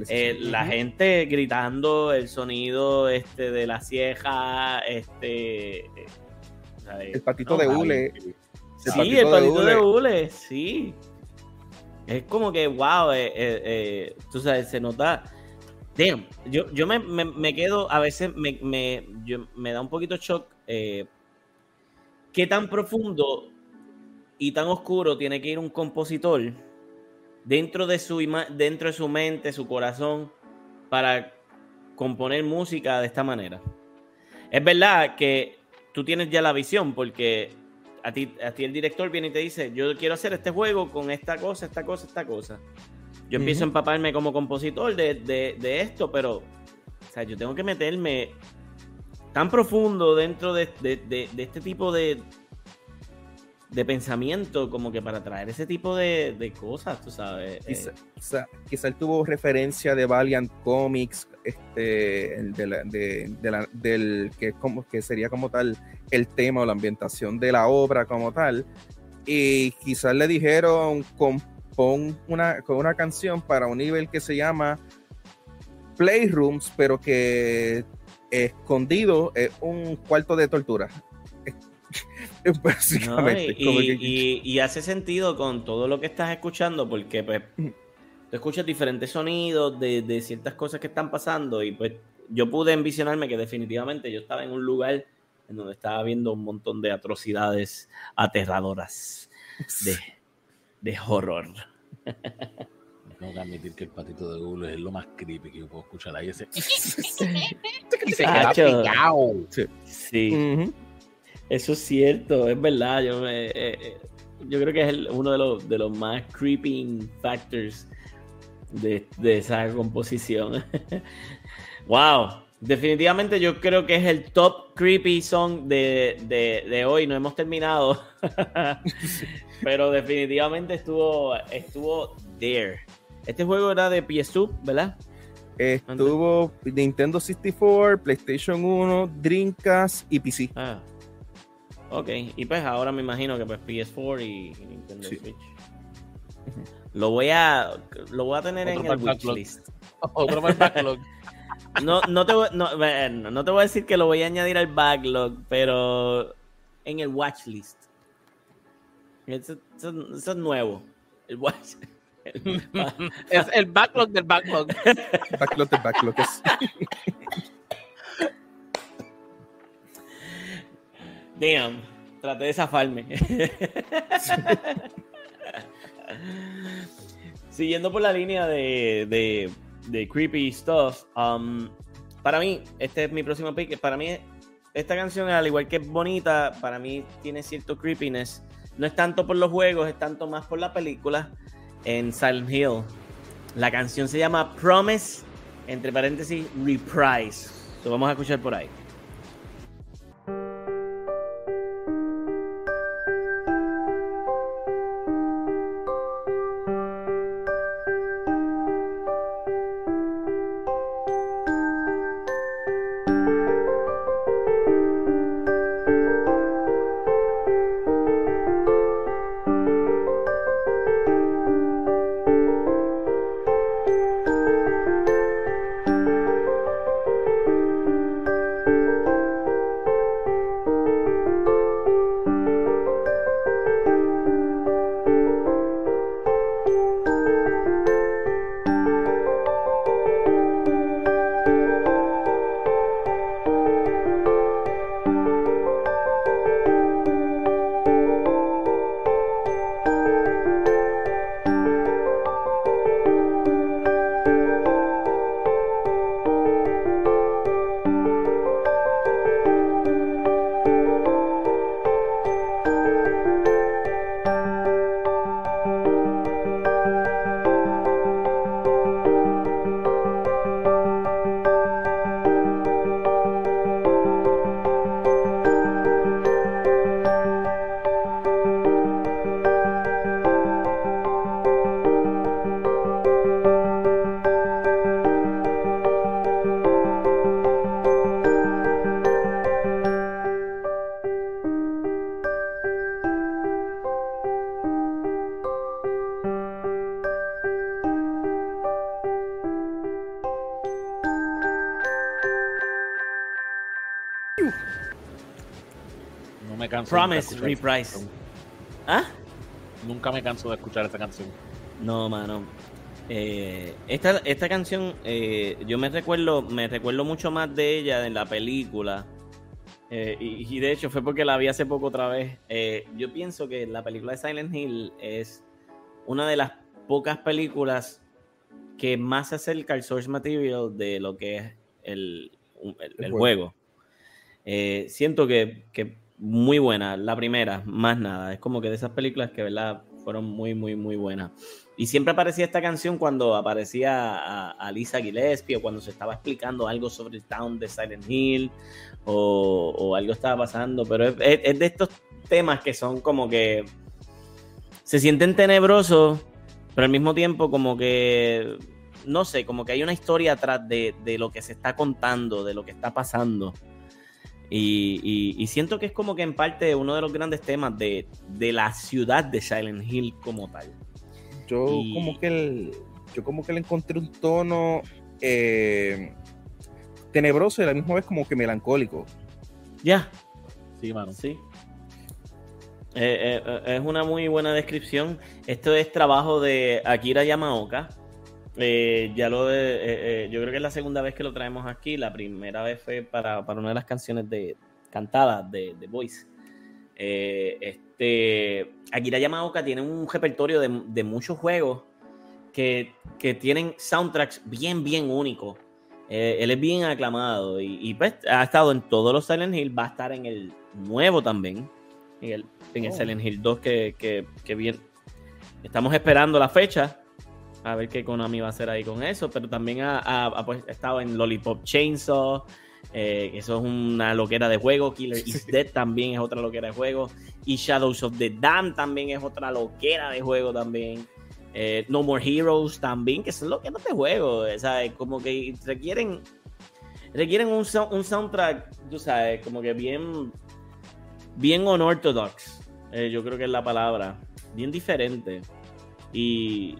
Eh, la, gente gritando, el sonido este de la cieja, este...
el patito de hule.
Sí, el patito de hule, sí. Es como que, wow, eh, eh, tú sabes, se nota... Damn, yo, yo me, quedo, a veces me, me, da un poquito shock ¿Qué tan profundo y tan oscuro tiene que ir un compositor dentro de su, dentro de su mente, su corazón, para componer música de esta manera? Es verdad que tú tienes ya la visión, porque a ti, a ti el director viene y te dice, yo quiero hacer este juego con esta cosa, esta cosa, esta cosa. Yo empiezo a empaparme como compositor de, de, esto, pero o sea, yo tengo que meterme tan profundo dentro de, este tipo de, de pensamiento como que para traer ese tipo de, cosas, tú sabes.
Eh. Quizá, él tuvo referencia de Valiant Comics, este, del que, como, que sería como tal el tema o la ambientación de la obra como tal. Y quizás le dijeron, compón una, con una canción para un nivel que se llama Playrooms, pero que escondido es un cuarto de tortura.
Básicamente. y, hace sentido con todo lo que estás escuchando, porque pues tú escuchas diferentes sonidos de, ciertas cosas que están pasando, y pues yo pude envisionarme que definitivamente yo estaba en un lugar en donde estaba viendo un montón de atrocidades aterradoras de, de horror.
Tengo que admitir que el patito de Google es lo más creepy que yo puedo escuchar ahí. Ese...
Sí. Eso es cierto, es verdad. Yo, eh, eh, yo creo que es uno de los, de los más creeping factors de, de esa composición. wow. Definitivamente yo creo que es el top creepy song de, de, de hoy. No hemos terminado. Pero definitivamente estuvo, estuvo there. Este juego era de PSU, ¿verdad?
Estuvo Nintendo 64, PlayStation 1, Dreamcast y PC.
Ah. Ok, y pues ahora me imagino que pues PS4 y, Nintendo Switch. Lo voy a lo voy a tener en el wishlist.
Otro backlog.
No, no, te voy, no, no, te voy a decir que lo voy a añadir al backlog, pero en el watchlist. Eso, eso es nuevo. El watch
es el backlog del backlog.
Backlog del backlog.
Damn, traté de zafarme. Siguiendo por la línea de, de, creepy stuff, um, para mí, este es mi próximo pick. Para mí, esta canción, al igual que es bonita, para mí tiene cierto creepiness. No es tanto por los juegos, es tanto más por la película en Silent Hill. La canción se llama Promise, entre paréntesis, Reprise. Lo vamos a escuchar por ahí. Promise, Reprise. ¿Ah?
Nunca me canso de escuchar esta canción.
No, mano. Eh, esta, esta canción, eh, yo me recuerdo, me recuerdo mucho más de ella en la película. Eh, y, de hecho fue porque la vi hace poco otra vez. yo pienso que la película de Silent Hill es una de las pocas películas que más se acerca al source material de lo que es el, juego. siento que, que, muy buena, la primera, más nada. Es como que de esas películas que, ¿verdad? Fueron muy, muy, muy buenas. Y siempre aparecía esta canción cuando aparecía a, Lisa Gillespie o cuando se estaba explicando algo sobre el town de Silent Hill o, algo estaba pasando. Pero es, de estos temas que son como que se sienten tenebrosos, pero al mismo tiempo como que, no sé, como que hay una historia atrás de, lo que se está contando, de lo que está pasando. Y, siento que es como que en parte uno de los grandes temas de, de la ciudad de Silent Hill como tal.
Yo como que yo como que le encontré un tono eh, tenebroso y a la misma vez como que melancólico.
Ya.
Sí, mano.
Sí. Eh, eh, es una muy buena descripción. Esto es trabajo de Akira Yamaoka. Ya lo de, yo creo que es la segunda vez que lo traemos aquí. La primera vez fue para, una de las canciones de cantadas de The Voice. este, Akira Yamaoka tiene un repertorio de, muchos juegos que, tienen soundtracks bien, bien únicos. Eh, él es bien aclamado y, pues, ha estado en todos los Silent Hill, va a estar en el nuevo también, en el, en oh. Silent Hill 2 que, bien. Estamos esperando la fecha, a ver qué Konami va a hacer ahí con eso, pero también ha, pues, estado en Lollipop Chainsaw, eh, eso es una loquera de juego. Killer is Dead también es otra loquera de juego. Y Shadows of the Dam también es otra loquera de juego también. Eh, no More Heroes también, que son loqueras de juego. ¿sabes? Como que requieren requieren un, un soundtrack, tú sabes, como que bien bien unorthodox. Eh, yo creo que es la palabra. Bien diferente. Y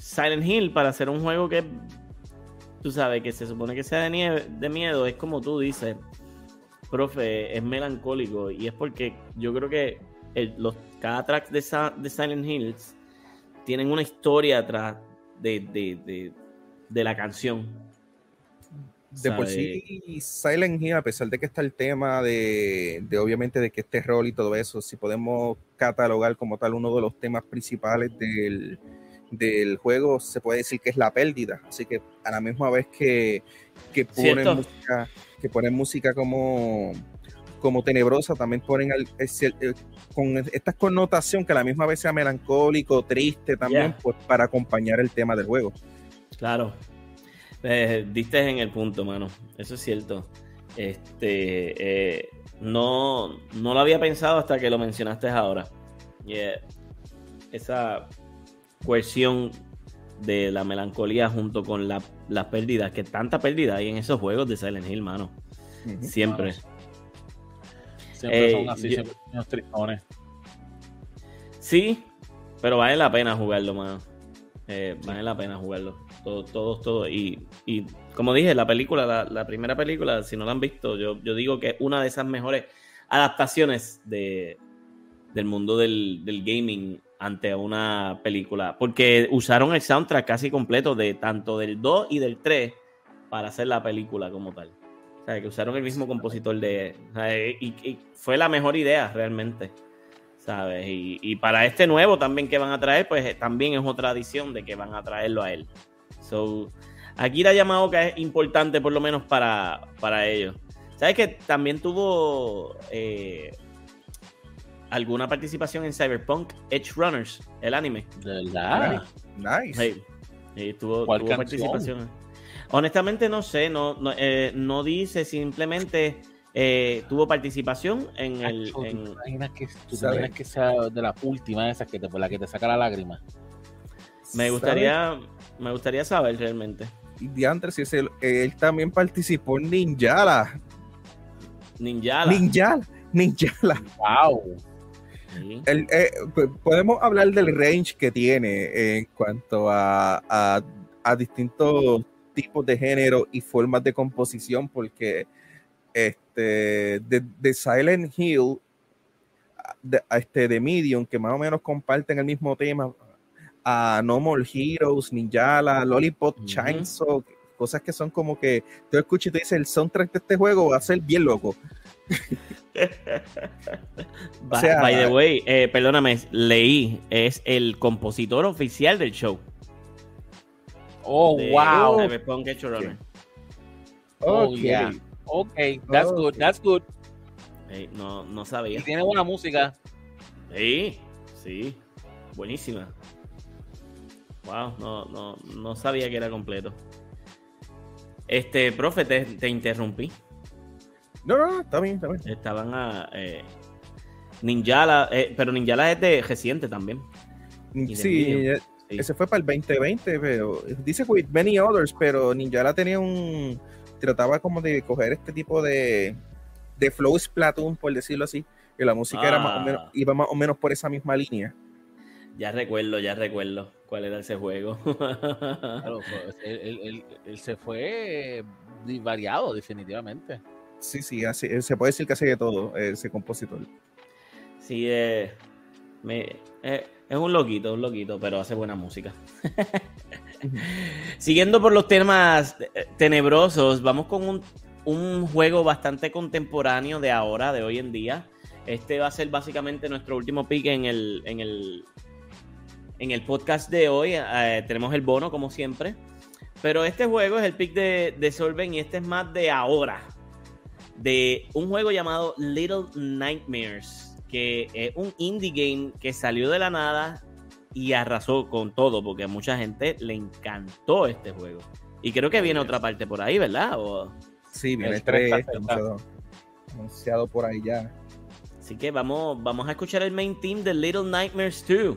Silent Hill, para hacer un juego que tú sabes, que se supone que sea de, nieve, de miedo, es como tú dices, profe, es melancólico. Y es porque yo creo que los, cada track de, de Silent Hills tienen una historia atrás de, la canción.
De por sí, Silent Hill, a pesar de que está el tema de, de, obviamente de que este rol y todo eso, si podemos catalogar como tal uno de los temas principales del, del juego se puede decir que es la pérdida. Así que a la misma vez que, que ponen música, que ponen música como, como tenebrosa, también ponen con esta connotación que a la misma vez sea melancólico, triste también, pues para acompañar el tema del juego.
Claro. Eh, diste en el punto, mano. Eso es cierto. Este eh, no, no lo había pensado hasta que lo mencionaste ahora. Esa cohesión de la melancolía junto con las la pérdidas, que tanta pérdida hay en esos juegos de Silent Hill, mano. Siempre.
Siempre son eh, así, siempre son tristones.
Sí, pero vale la pena jugarlo, mano. Eh, vale la pena jugarlo. Todos, todos, todo. Y, y, como dije, la película, la, primera película, si no la han visto, yo, yo digo que es una de esas mejores adaptaciones de, del mundo del, del gaming ante una película, porque usaron el soundtrack casi completo de tanto del 2 y del 3 para hacer la película como tal. O sea, que usaron el mismo compositor de... y, fue la mejor idea realmente, ¿sabes? Y, para este nuevo también que van a traer, pues también es otra adición de que van a traerlo a él. So, Akira Yamaoka es importante por lo menos para, para ellos. ¿Sabes que también tuvo... Eh, alguna participación en Cyberpunk Edge Runners, el anime.
verdad?
Nice.
tuvo, participación. Honestamente no sé, no, no, eh, no dice, simplemente eh, tuvo participación en el... En...
¿Tú imaginas que, tú que sea de la última de esas que te, por la que te saca la lágrima?
Me gustaría, me gustaría saber realmente.
Y Diantre, si es él, él también participó en Ninjala.
Ninjala.
Ninjala. Ninjala.
Wow.
Eh, podemos hablar del range que tiene en cuanto a, distintos tipos de género y formas de composición, porque este, de, Silent Hill, de, este, de Medium, que más o menos comparten el mismo tema, a No More Heroes, Ninjala, Lollipop Chainsaw, cosas que son como que tú escuchas y te dices el soundtrack de este juego va a ser bien loco.
by the way, eh, perdóname, leí, es el compositor oficial del show.
Oh, wow.
Oh, yeah. Ok, that's good, that's good. no, no sabía.
Y tiene buena música.
Sí, sí, buenísima. Wow, no, no, no sabía que era completo. Este, profe, te, interrumpí.
No, no, está bien, está bien.
Estaban a. Eh, Ninjala, eh, pero Ninjala es de reciente también.
Sí, ese fue para el 2020, pero dice with many others, pero Ninjala tenía un. Trataba como de coger este tipo de, de flow Splatoon, por decirlo así, que la música era más o menos, ah. iba más o menos por esa misma línea.
Ya recuerdo, ya recuerdo cuál era ese juego.
Pues, él, se fue variado, definitivamente.
Sí, sí, así, se puede decir que hace de todo ese compositor.
Sí, eh, eh, es un loquito, un loquito, pero hace buena música. Siguiendo por los temas eh, tenebrosos, vamos con un, un juego bastante contemporáneo de ahora, de hoy en día. Este va a ser básicamente nuestro último pick en el, en el en el podcast de hoy eh, tenemos el bono, como siempre. Pero este juego es el pick de, de Solven y este es más de ahora. De un juego llamado Little Nightmares, que es un indie game que salió de la nada y arrasó con todo, porque a mucha gente le encantó este juego. Y creo que viene otra parte por ahí, ¿verdad?
Sí, viene tres, anunciado por ahí ya.
Así que vamos, vamos a escuchar el main team de Little Nightmares 2.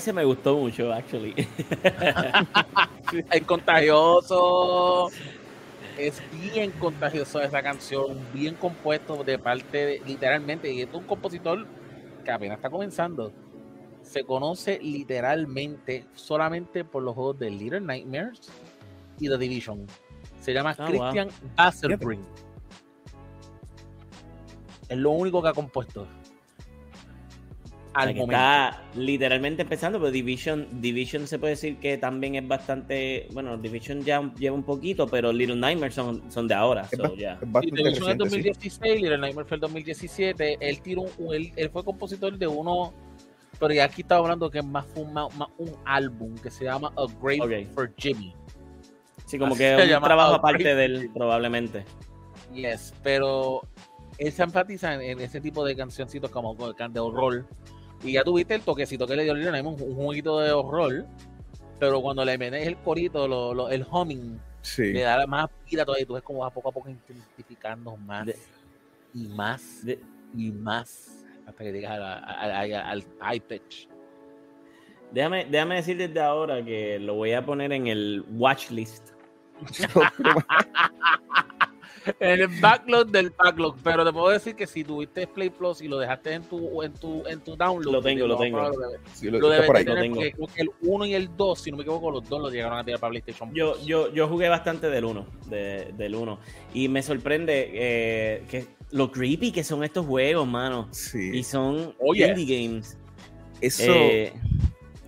Ese me gustó mucho, actually.
es contagioso. es bien contagioso esa canción, bien compuesto de parte literalmente, y es un compositor que apenas está comenzando. Se conoce literalmente solamente por los juegos de Little Nightmares y The Division. Se llama ah, Christian wow. Es lo único que ha compuesto
está literalmente empezando, pero Division, Division se puede decir que también es bastante. Bueno, Division ya lleva un poquito, pero Little Nightmares son, son de ahora.
Es, Division es 2016, Little Nightmares fue el 2017. Él, tiró él, fue compositor de uno, pero ya aquí estaba hablando que es más un, un álbum que se llama A Grave for Jimmy.
Sí, como que es un trabajo aparte de él, probablemente.
Yes, pero él se enfatiza en, ese tipo de cancioncitos como de horror y ya tuviste el toquecito que le dio Lil un, un juguito de horror, pero cuando le metes el corito, el humming, le da más vida todavía. Tú ves como va poco a poco intensificando más y más y más hasta que llegas al high pitch.
Déjame, déjame decir desde ahora que lo voy a poner en el watch list.
en el backlog del backlog. Pero te puedo decir que si tuviste Play Plus y lo dejaste en tu, en tu, en tu download,
lo tengo, lo tengo.
Lo, debes tener creo que el 1 y el 2, si no me equivoco, los dos lo llegaron a tirar para PlayStation.
Yo, yo, yo jugué bastante del 1, del 1. Y me sorprende eh, que lo creepy que son estos juegos, mano. Sí. Y son indie games.
Eso, eh,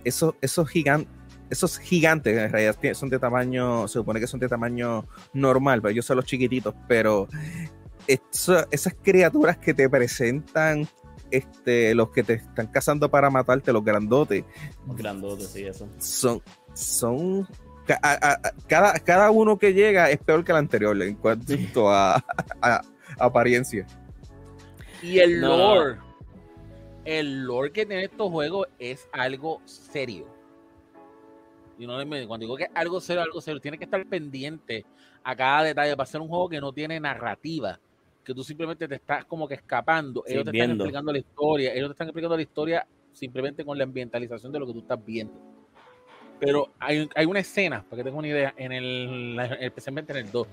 eso, esos gigantes esos gigantes en realidad son de tamaño, se supone que son de tamaño normal, pero ellos son los chiquititos, pero esas criaturas que te presentan este, los que te están cazando para matarte, los grandotes.
Los grandotes, sí, eso.
Son, son cada, cada uno que llega es peor que el anterior en cuanto a, apariencia.
Y el lore, el lore que tiene estos juegos es algo serio cuando digo que algo serio, algo serio, tiene que estar pendiente a cada detalle para ser un juego que no tiene narrativa, que tú simplemente te estás como que escapando. ellos te están explicando la historia, ellos te están explicando la historia simplemente con la ambientalización de lo que tú estás viendo. Pero hay, una escena, para que tengas una idea, en el, especialmente en el 2,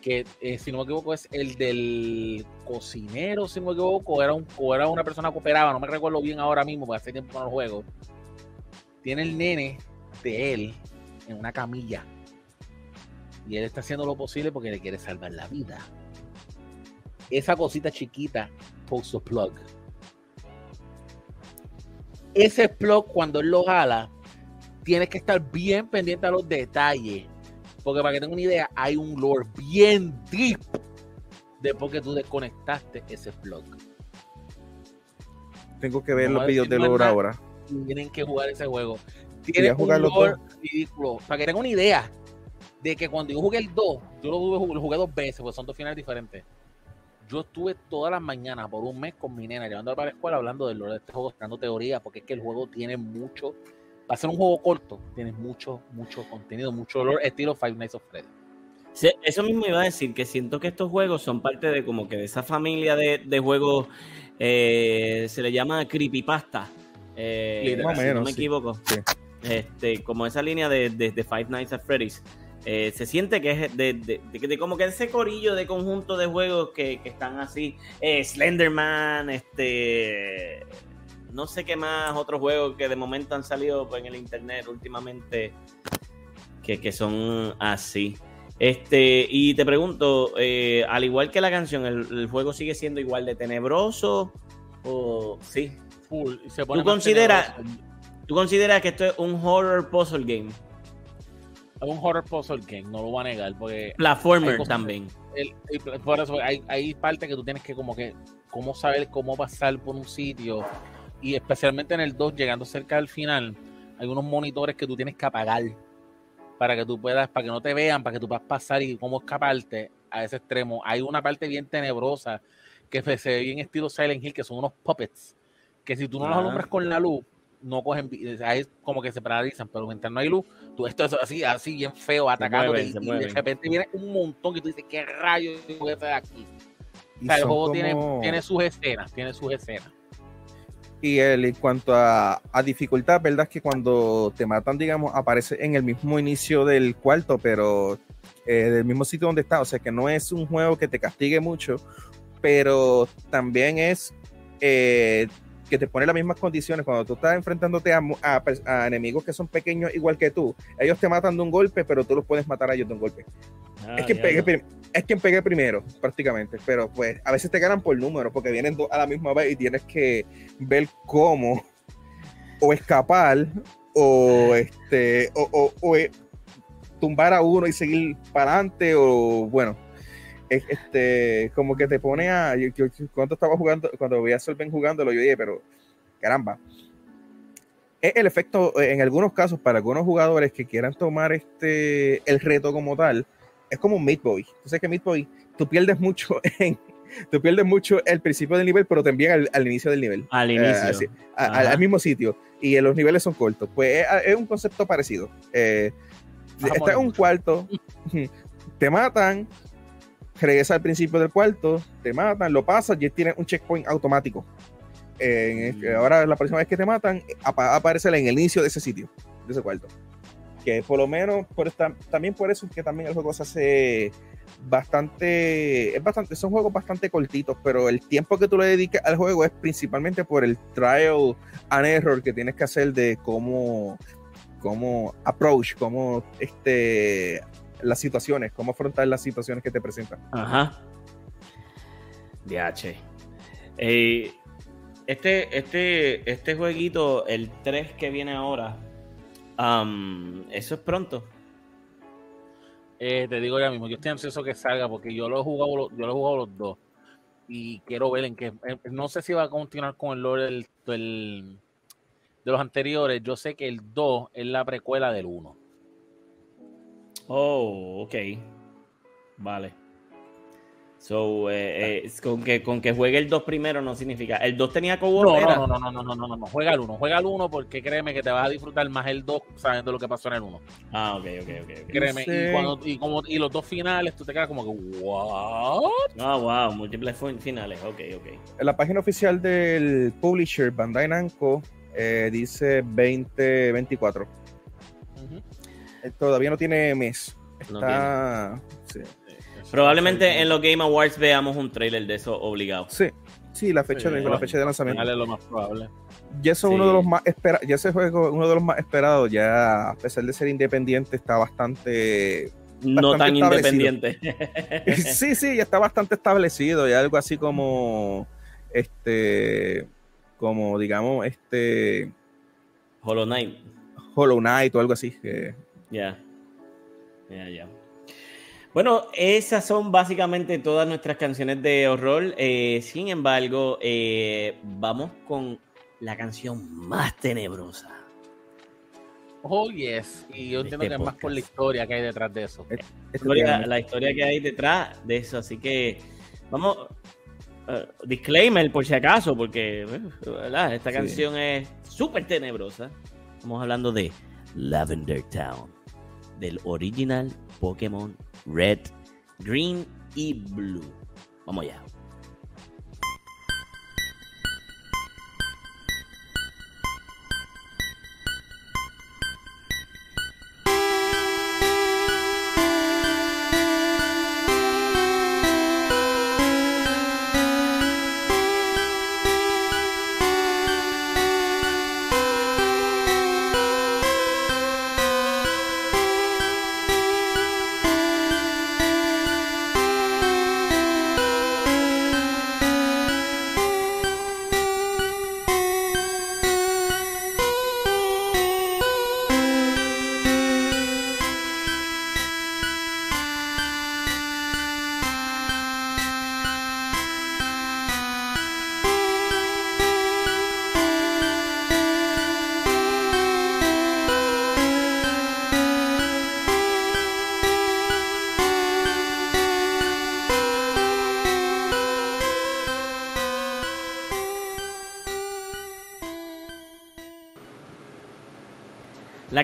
que eh, si no me equivoco es el del cocinero, si no me equivoco, era un, o era una persona que operaba, no me recuerdo bien ahora mismo, porque hace tiempo con el juego. Tiene el nene de él en una camilla. Y él está haciendo lo posible porque le quiere salvar la vida. Esa cosita chiquita, post plug. Ese plug, cuando él lo jala, tienes que estar bien pendiente a los detalles. Porque para que tenga una idea, hay un lore bien deep después que tú desconectaste ese plug.
Tengo que ver los videos de lore ahora.
Tienen que jugar ese juego tiene un lore ridículo. Para que tengan una idea de que cuando yo jugué el 2, yo lo jugué, lo jugué dos veces, porque son dos finales diferentes. Yo estuve todas las mañanas por un mes con mi nena, llevándola para la escuela, hablando del lore de este juego, dando teoría, porque es que el juego tiene mucho. Para ser un juego corto, tiene mucho, mucho contenido, mucho lore, estilo Five Nights of Freddy.
eso mismo iba a decir, que siento que estos juegos son parte de como que de esa familia de, de juegos, eh, se le llama creepypasta. Eh, si no me equivoco. Sí. Este, como esa línea de, Five Nights at Freddy's. Eh, se siente que es de, como que ese corillo de conjunto de juegos que, están así. Eh, Slenderman, este. No sé qué más otros juegos que de momento han salido en el internet últimamente que, son así. Este, y te pregunto, eh, al igual que la canción, ¿el, juego sigue siendo igual de tenebroso? ¿O sí? Full. ¿Tú consideras, ¿Tú consideras que esto es un horror puzzle game?
Es un horror puzzle game, no lo voy a negar. Porque
Platformer también.
por eso hay, hay partes que tú tienes que como que, cómo saber cómo pasar por un sitio. Y especialmente en el 2, llegando cerca del final, hay unos monitores que tú tienes que apagar para que tú puedas, para que no te vean, para que tú puedas pasar y cómo escaparte a ese extremo. Hay una parte bien tenebrosa que se ve bien estilo Silent Hill, que son unos puppets, que si tú no los alumbras con la luz, no cogen, ahí como que se paralizan, pero mientras no hay luz, tú esto es así, así bien feo, atacando y, de repente viene un montón que tú dices, ¿qué rayos es aquí? O el juego tiene, tiene sus escenas, tiene sus escenas.
Y el, en cuanto a, a, dificultad, ¿verdad? Es que cuando te matan, digamos, aparece en el mismo inicio del cuarto, pero eh, del mismo sitio donde está. O sea que no es un juego que te castigue mucho, pero también es eh, que te pone las mismas condiciones. Cuando tú estás enfrentándote a, enemigos que son pequeños igual que tú, ellos te matan de un golpe, pero tú los puedes matar a ellos de un golpe. Ah, es, quien pegue, es quien pegue primero, prácticamente. Pero pues a veces te ganan por número, porque vienen a la misma vez y tienes que ver cómo o escapar o este o, o eh, tumbar a uno y seguir para adelante o bueno este, como que te pone a. cuando estaba jugando, cuando veía a Solven jugándolo, yo dije, pero caramba. Es el efecto, en algunos casos, para algunos jugadores que quieran tomar este el reto como tal, es como un Meat Boy. Sabes que Meat Boy, tú pierdes mucho en. Tú pierdes mucho el principio del nivel, pero también al, inicio del nivel.
Al inicio.
al, mismo sitio. Y los niveles son cortos. Pues es, un concepto parecido. Eh, estás en un cuarto, te matan, regresa al principio del cuarto, te matan, lo pasas y tienes un checkpoint automático. Mm. ahora, la próxima vez que te matan, aparece en el inicio de ese sitio, de ese cuarto. Que por lo menos, por también por eso es que también el juego se hace bastante, es bastante, son juegos bastante cortitos, pero el tiempo que tú le dedicas al juego es principalmente por el trial and error que tienes que hacer de cómo, cómo approach, cómo este, las situaciones, cómo afrontar las situaciones que te presentan.
Ajá. DH. Eh, este, este, este jueguito, el 3 que viene ahora, eso es pronto.
Eh, te digo ya mismo, yo estoy ansioso que salga porque yo lo he jugado, yo lo he jugado los dos y quiero ver en qué. No sé si va a continuar con el lore del, de los anteriores. Yo sé que el 2 es la precuela del 1.
Oh, ok. Vale. So, eh, eh, con, que, con que juegue el 2 primero no significa. ¿El 2 tenía co
no, no, no, no, no, no, no, no, juega el 1. Juega el 1 porque créeme que te vas a disfrutar más el 2 sabiendo lo que pasó en el 1.
Ah, ok, ok, ok. okay.
Créeme. Y, cuando, y, como, y los dos finales, tú te quedas como que, ¿what?
Ah, wow, múltiples finales, ok, ok.
En la página oficial del publisher Bandai Namco eh, dice 2024. Eh, todavía no tiene mes. Está...
Probablemente en los Game Awards veamos un trailer de eso obligado.
Sí, sí, la fecha, de, la fecha de lanzamiento.
Es lo más probable.
Ya eso es uno de los más esperados, ya ese juego uno de los más esperados, ya a pesar de ser independiente, está bastante
no tan independiente.
sí, sí, ya está bastante establecido, y algo así como este como digamos este
Hollow Knight.
Hollow Knight o algo así que
ya. Ya, ya. Bueno, esas son básicamente todas nuestras canciones de horror. Eh, sin embargo, eh, vamos con la canción más tenebrosa.
Oh, yes. Y yo entiendo este que es más por la historia que hay detrás de eso.
la historia que hay detrás de eso. Así que vamos. Uh, disclaimer por si acaso, porque esta canción es súper tenebrosa. Estamos hablando de Lavender Town del original Pokémon Red, Green y Blue. Vamos allá.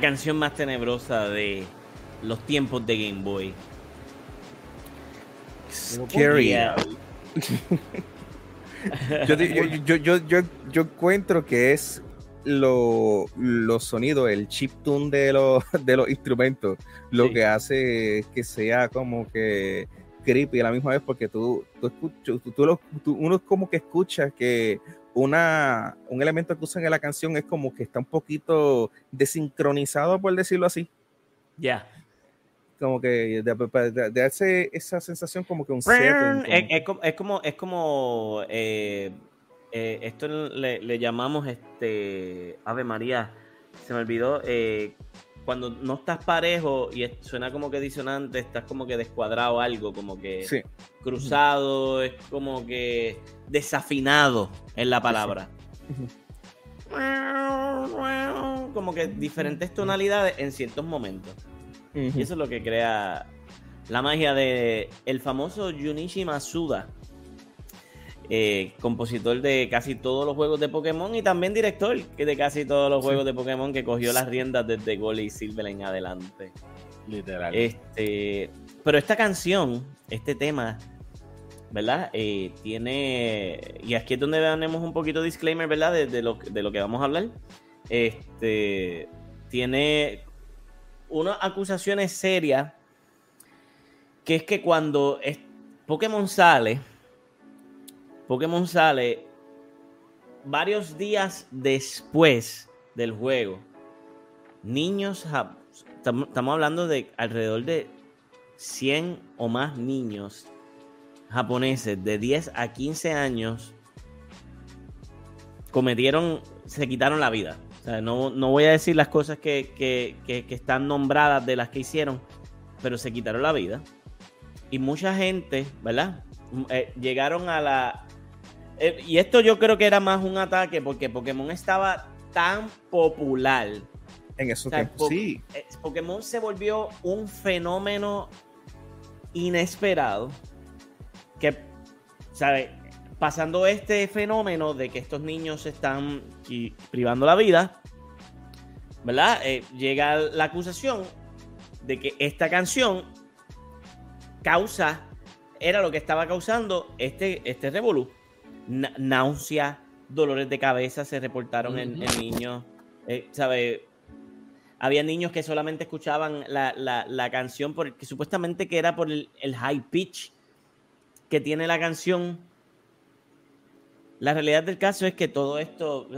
Canción más tenebrosa de los tiempos de Game Boy.
Scary. yo, yo, yo, yo, encuentro que es los sonidos, el chip tune de los, de los instrumentos, lo que hace que sea como que creepy a la misma vez, porque tú, tú, escuchas, tú, uno como que escucha que una, un elemento que usan en la canción es como que está un poquito desincronizado, por decirlo así.
Ya.
Como que de, de, esa sensación como que un
Es, como, es como, eh, eh, esto le, llamamos este Ave María. Se me olvidó. Eh, cuando no estás parejo y suena como que disonante, estás como que descuadrado algo, como que cruzado, es como que desafinado en la palabra. Como que diferentes tonalidades en ciertos momentos. Y eso es lo que crea la magia de el famoso Junichi Masuda eh, compositor de casi todos los juegos de Pokémon y también director de casi todos los juegos de Pokémon que cogió las riendas desde Gold y Silver en adelante.
Literal.
Este, pero esta canción, este tema, ¿verdad? Eh, tiene. Y aquí es donde tenemos un poquito de disclaimer, ¿verdad? De, lo, de lo que vamos a hablar. Este. Tiene unas acusaciones serias. Que es que cuando Pokémon sale Pokémon sale varios días después del juego. Niños, estamos hablando de alrededor de 100 o más niños japoneses de 10 a 15 años cometieron, se quitaron la vida. no, voy a decir las cosas que, que, están nombradas de las que hicieron, pero se quitaron la vida. Y mucha gente, ¿verdad? Eh, llegaron a la, eh, y esto yo creo que era más un ataque porque Pokémon estaba tan popular.
En eso que sí.
Eh, Pokémon se volvió un fenómeno inesperado que, ¿sabes? Pasando este fenómeno de que estos niños se están privando la vida, ¿verdad? Eh, llega la acusación de que esta canción causa, era lo que estaba causando este, este revolú náusea, dolores de cabeza se reportaron en, niños. Eh, ¿Sabe? Había niños que solamente escuchaban la, canción porque supuestamente que era por el, high pitch que tiene la canción. La realidad del caso es que todo esto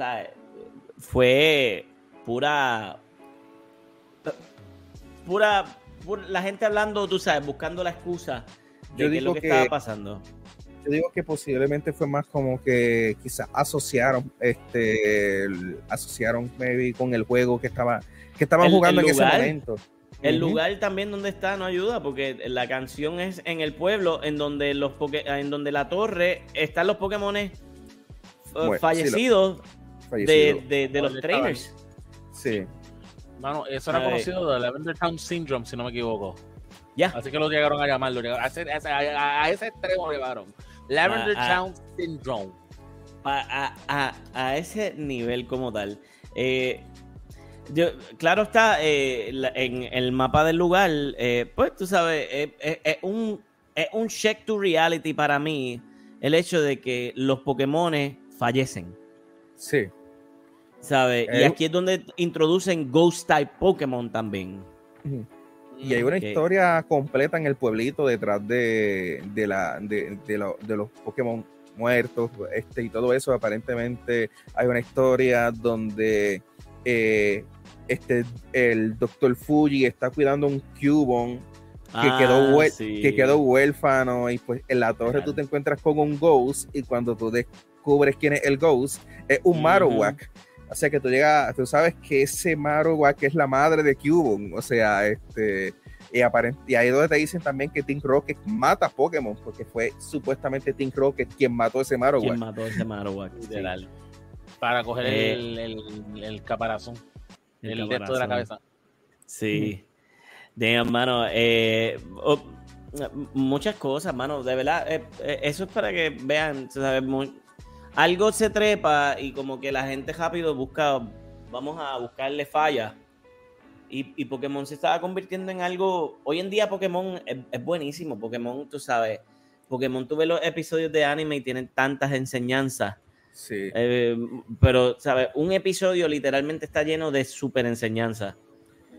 fue pura, pura, la gente hablando, tú sabes, buscando la excusa de qué es lo que estaba pasando
digo que posiblemente fue más como que quizás asociaron, este, asociaron maybe con el juego que estaba, que estaban jugando en ese momento.
El lugar también donde está no ayuda, porque la canción es en el pueblo, en donde los en donde la torre están los Pokémon eh, fallecidos, de, los trainers.
Sí.
Mano, eso era conocido de Lavender Town Syndrome, si no me equivoco. Ya. Así que lo llegaron a llamarlo. A ese, a ese extremo llegaron. Lavender Town Syndrome.
A, ese nivel como tal. Eh, claro está, eh, en el mapa del lugar, eh, pues tú sabes, es un, un check to reality para mí el hecho de que los Pokémon fallecen.
Sí.
¿Sabes? y aquí es donde introducen Ghost Type Pokémon también.
Y hay una historia completa en el pueblito detrás de, la, de, los Pokémon muertos este, y todo eso. Aparentemente hay una historia donde eh, este, el Dr. Fuji está cuidando un Cubone que, quedó ah, que quedó huérfano y pues en la torre tú te encuentras con un Ghost y cuando tú descubres quién es el Ghost es un Marowak. O sea que tú llegas, tú sabes que ese Marowak es la madre de Cubone. O sea, este. Y, y ahí donde te dicen también que Team Rocket mata a Pokémon, porque fue supuestamente Team Rocket quien mató ese Marowak.
Quien mató ese Marowak, literal.
Para coger eh, el, el, caparazón. El, resto de la cabeza.
Sí. De hermano, eh, oh, muchas cosas, mano. De verdad, eh, eso es para que vean, ¿sabes? Muy, algo se trepa y como que la gente rápido busca, vamos a buscarle falla. Y, Pokémon se estaba convirtiendo en algo. Hoy en día Pokémon es, buenísimo. Pokémon, tú sabes, Pokémon tuve los episodios de anime y tienen tantas enseñanzas. Sí. Eh, pero, ¿sabes? Un episodio literalmente está lleno de súper enseñanza,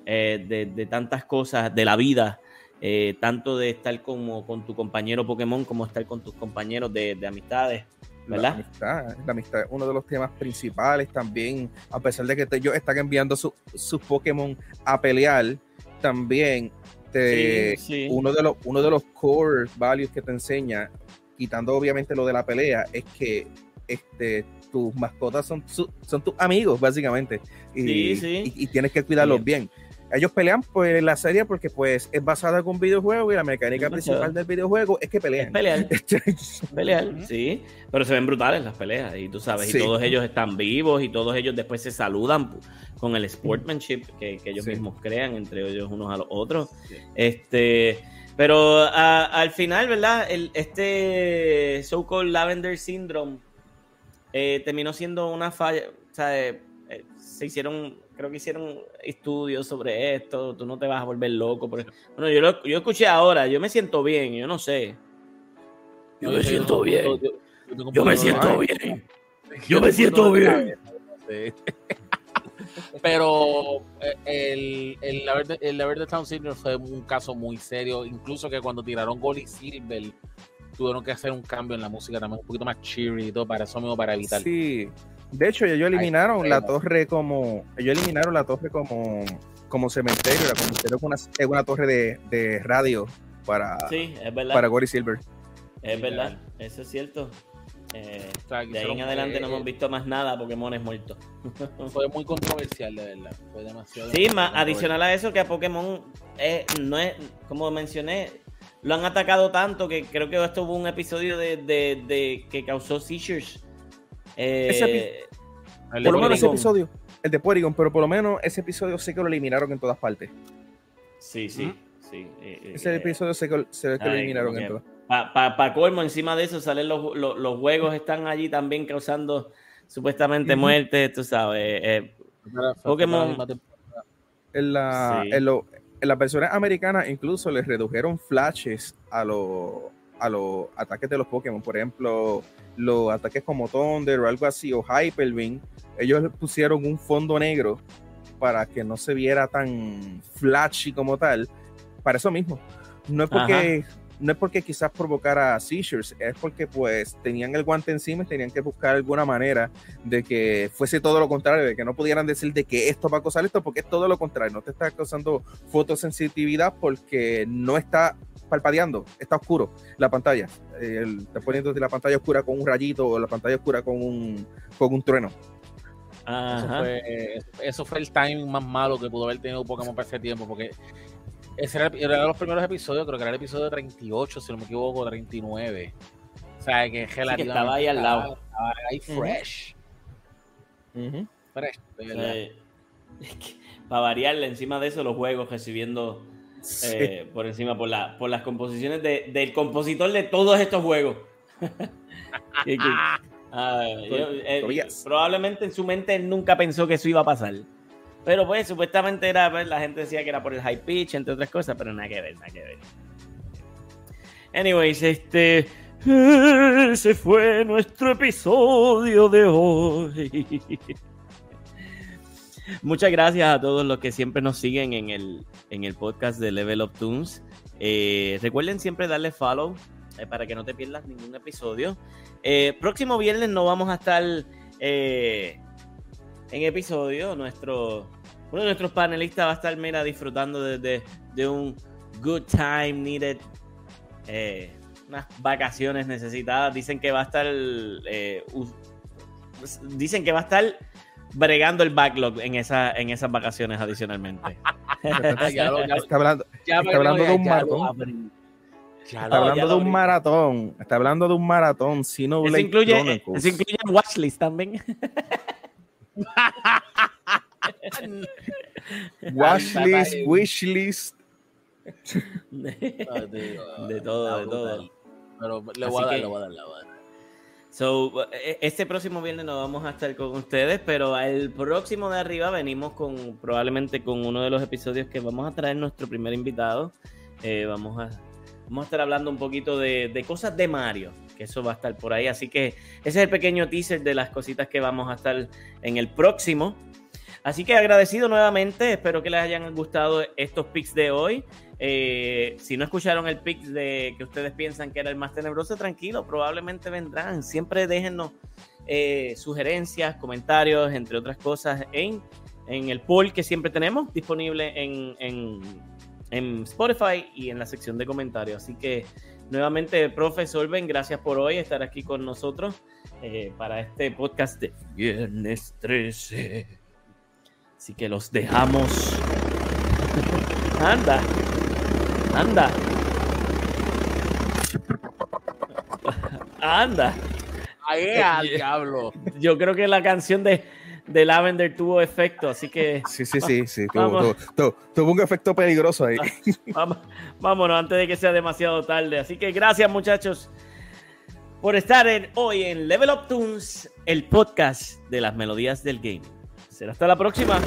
eh, de, tantas cosas, de la vida, eh, tanto de estar como con tu compañero Pokémon como estar con tus compañeros de, amistades. ¿Verdad?
La amistad, la amistad es uno de los temas principales también, a pesar de que ellos están enviando sus Pokémon a pelear, también Uno, de los, uno de los core values que te enseña, quitando obviamente lo de la pelea, es que este, tus mascotas son, son tus amigos, básicamente. Y, y, tienes que cuidarlos bien. Ellos pelean pues la serie porque pues es basada con videojuegos y la mecánica principal del videojuego es que pelean.
pelean. pelean, sí. Pero se ven brutales las peleas y tú sabes, y todos ellos están vivos y todos ellos después se saludan con el sportsmanship que, ellos mismos crean entre ellos unos a los otros. Este, pero al final, ¿verdad? El, este so-called Lavender Syndrome eh, terminó siendo una falla, o sea, eh, eh, se hicieron, creo que hicieron estudios sobre esto, tú no te vas a volver loco. Por bueno, yo, lo, yo escuché ahora, yo me siento bien, yo no sé. Yo me siento bien. Yo me siento bien. Yo me siento bien.
Pero el, el, el, de Town Senior fue un caso muy serio, incluso que cuando tiraron Gold y Silver tuvieron que hacer un cambio en la música también, un poquito más cheery y todo, para eso mismo, para evitar.
Sí, de hecho, ellos eliminaron la torre como. Ellos eliminaron la torre como, como cementerio, la convirtieron en una, una torre de, de, radio para,
sí, es verdad.
para Gory Silver.
Es verdad, eso es cierto. Eh, de ahí en adelante no hemos visto más nada, Pokémon es muerto.
Fue muy controversial, de verdad. Fue demasiado.
Sí, más adicional a eso, que a Pokémon no es, como mencioné, lo han atacado tanto que creo que esto hubo un episodio de, de, que causó seizures.
Eh, por lo menos ese episodio, el de Porygon, pero por lo menos ese episodio sé que lo eliminaron en todas partes.
Sí, sí, sí.
Eh, eh, ese episodio sé que, que lo eliminaron en todas
Para pa, colmo, encima de eso, salen los, los, juegos, están allí también causando supuestamente muerte, tú sabes. Pokémon.
En la, en, lo, en las versiones americanas incluso les redujeron flashes a, los a los ataques de los Pokémon. Por ejemplo, los ataques como Thunder o algo así, o Hyper Beam, ellos pusieron un fondo negro para que no se viera tan flashy como tal. Para eso mismo. No es porque no es porque quizás provocara seizures, es porque pues tenían el guante encima y tenían que buscar alguna manera de que fuese todo lo contrario, de que no pudieran decir de que esto va a causar esto, porque es todo lo contrario, no te está causando fotosensitividad porque no está palpadeando, está oscuro la pantalla, el, está poniendo la pantalla oscura con un rayito o la pantalla oscura con un, con un trueno.
Eso fue, eso fue, el timing más malo que pudo haber tenido Pokémon para ese tiempo, porque ese era, era, de los primeros episodios, creo que era el episodio 38, si no me equivoco, 39. O sea, que
relativamente estaba ahí al lado. Estaba
ahí fresh.
Fresh, para variarle, encima de eso, los juegos recibiendo eh, por encima, por, la, por las composiciones de, del compositor de todos estos juegos. Eh, probablemente en su mente nunca pensó que eso iba a pasar. Pero pues supuestamente era, pues, la gente decía que era por el high pitch, entre otras cosas, pero nada que ver, nada que ver. Anyways, este... Ese fue nuestro episodio de hoy. Muchas gracias a todos los que siempre nos siguen en el, en el podcast de Level Up Tunes. Eh, recuerden siempre darle follow eh, para que no te pierdas ningún episodio. Eh, próximo viernes no vamos a estar en episodio. Nuestro, uno de nuestros panelistas va a estar, mira, disfrutando de, un good time needed. Eh, unas vacaciones necesitadas. Dicen que va a estar. Eh, dicen que va a estar bregando el backlog en, esa, en esas vacaciones adicionalmente.
está hablando, de un maratón. está hablando de un maratón. Está hablando de un maratón. Si no
eso incluye, eso incluye watchlist también.
Watchlist, wishlist.
De, todo, de todo.
Pero le voy, a dar, le voy a dar, le voy a dar.
So, e, este próximo viernes no vamos a estar con ustedes, pero el próximo de arriba venimos con probablemente con uno de los episodios que vamos a traer nuestro primer invitado. Eh, vamos, a, vamos a estar hablando un poquito de, de cosas de Mario que eso va a estar por ahí. Así que ese es el pequeño teaser de las cositas que vamos a estar en el próximo. Así que agradecido nuevamente, espero que les hayan gustado estos pics de hoy. Eh, si no escucharon el pic de que ustedes piensan que era el más tenebroso, tranquilo, probablemente vendrán. Siempre déjennos eh, sugerencias, comentarios, entre otras cosas, en, en, el poll que siempre tenemos disponible en, en, en Spotify y en la sección de comentarios. Así que nuevamente, profe Solven, gracias por hoy estar aquí con nosotros eh, para este podcast de Viernes 13. Así que los dejamos. Anda. Anda. Anda.
Ahí al diablo.
Yo creo que la canción de, de Lavender tuvo efecto, así que.
Sí, sí, sí, sí. Tuvo, tuvo, un efecto peligroso ahí.
Vamos, vámonos antes de que sea demasiado tarde. Así que gracias, muchachos, por estar hoy en Level Up Tunes, el podcast de las melodías del game. Será hasta la próxima.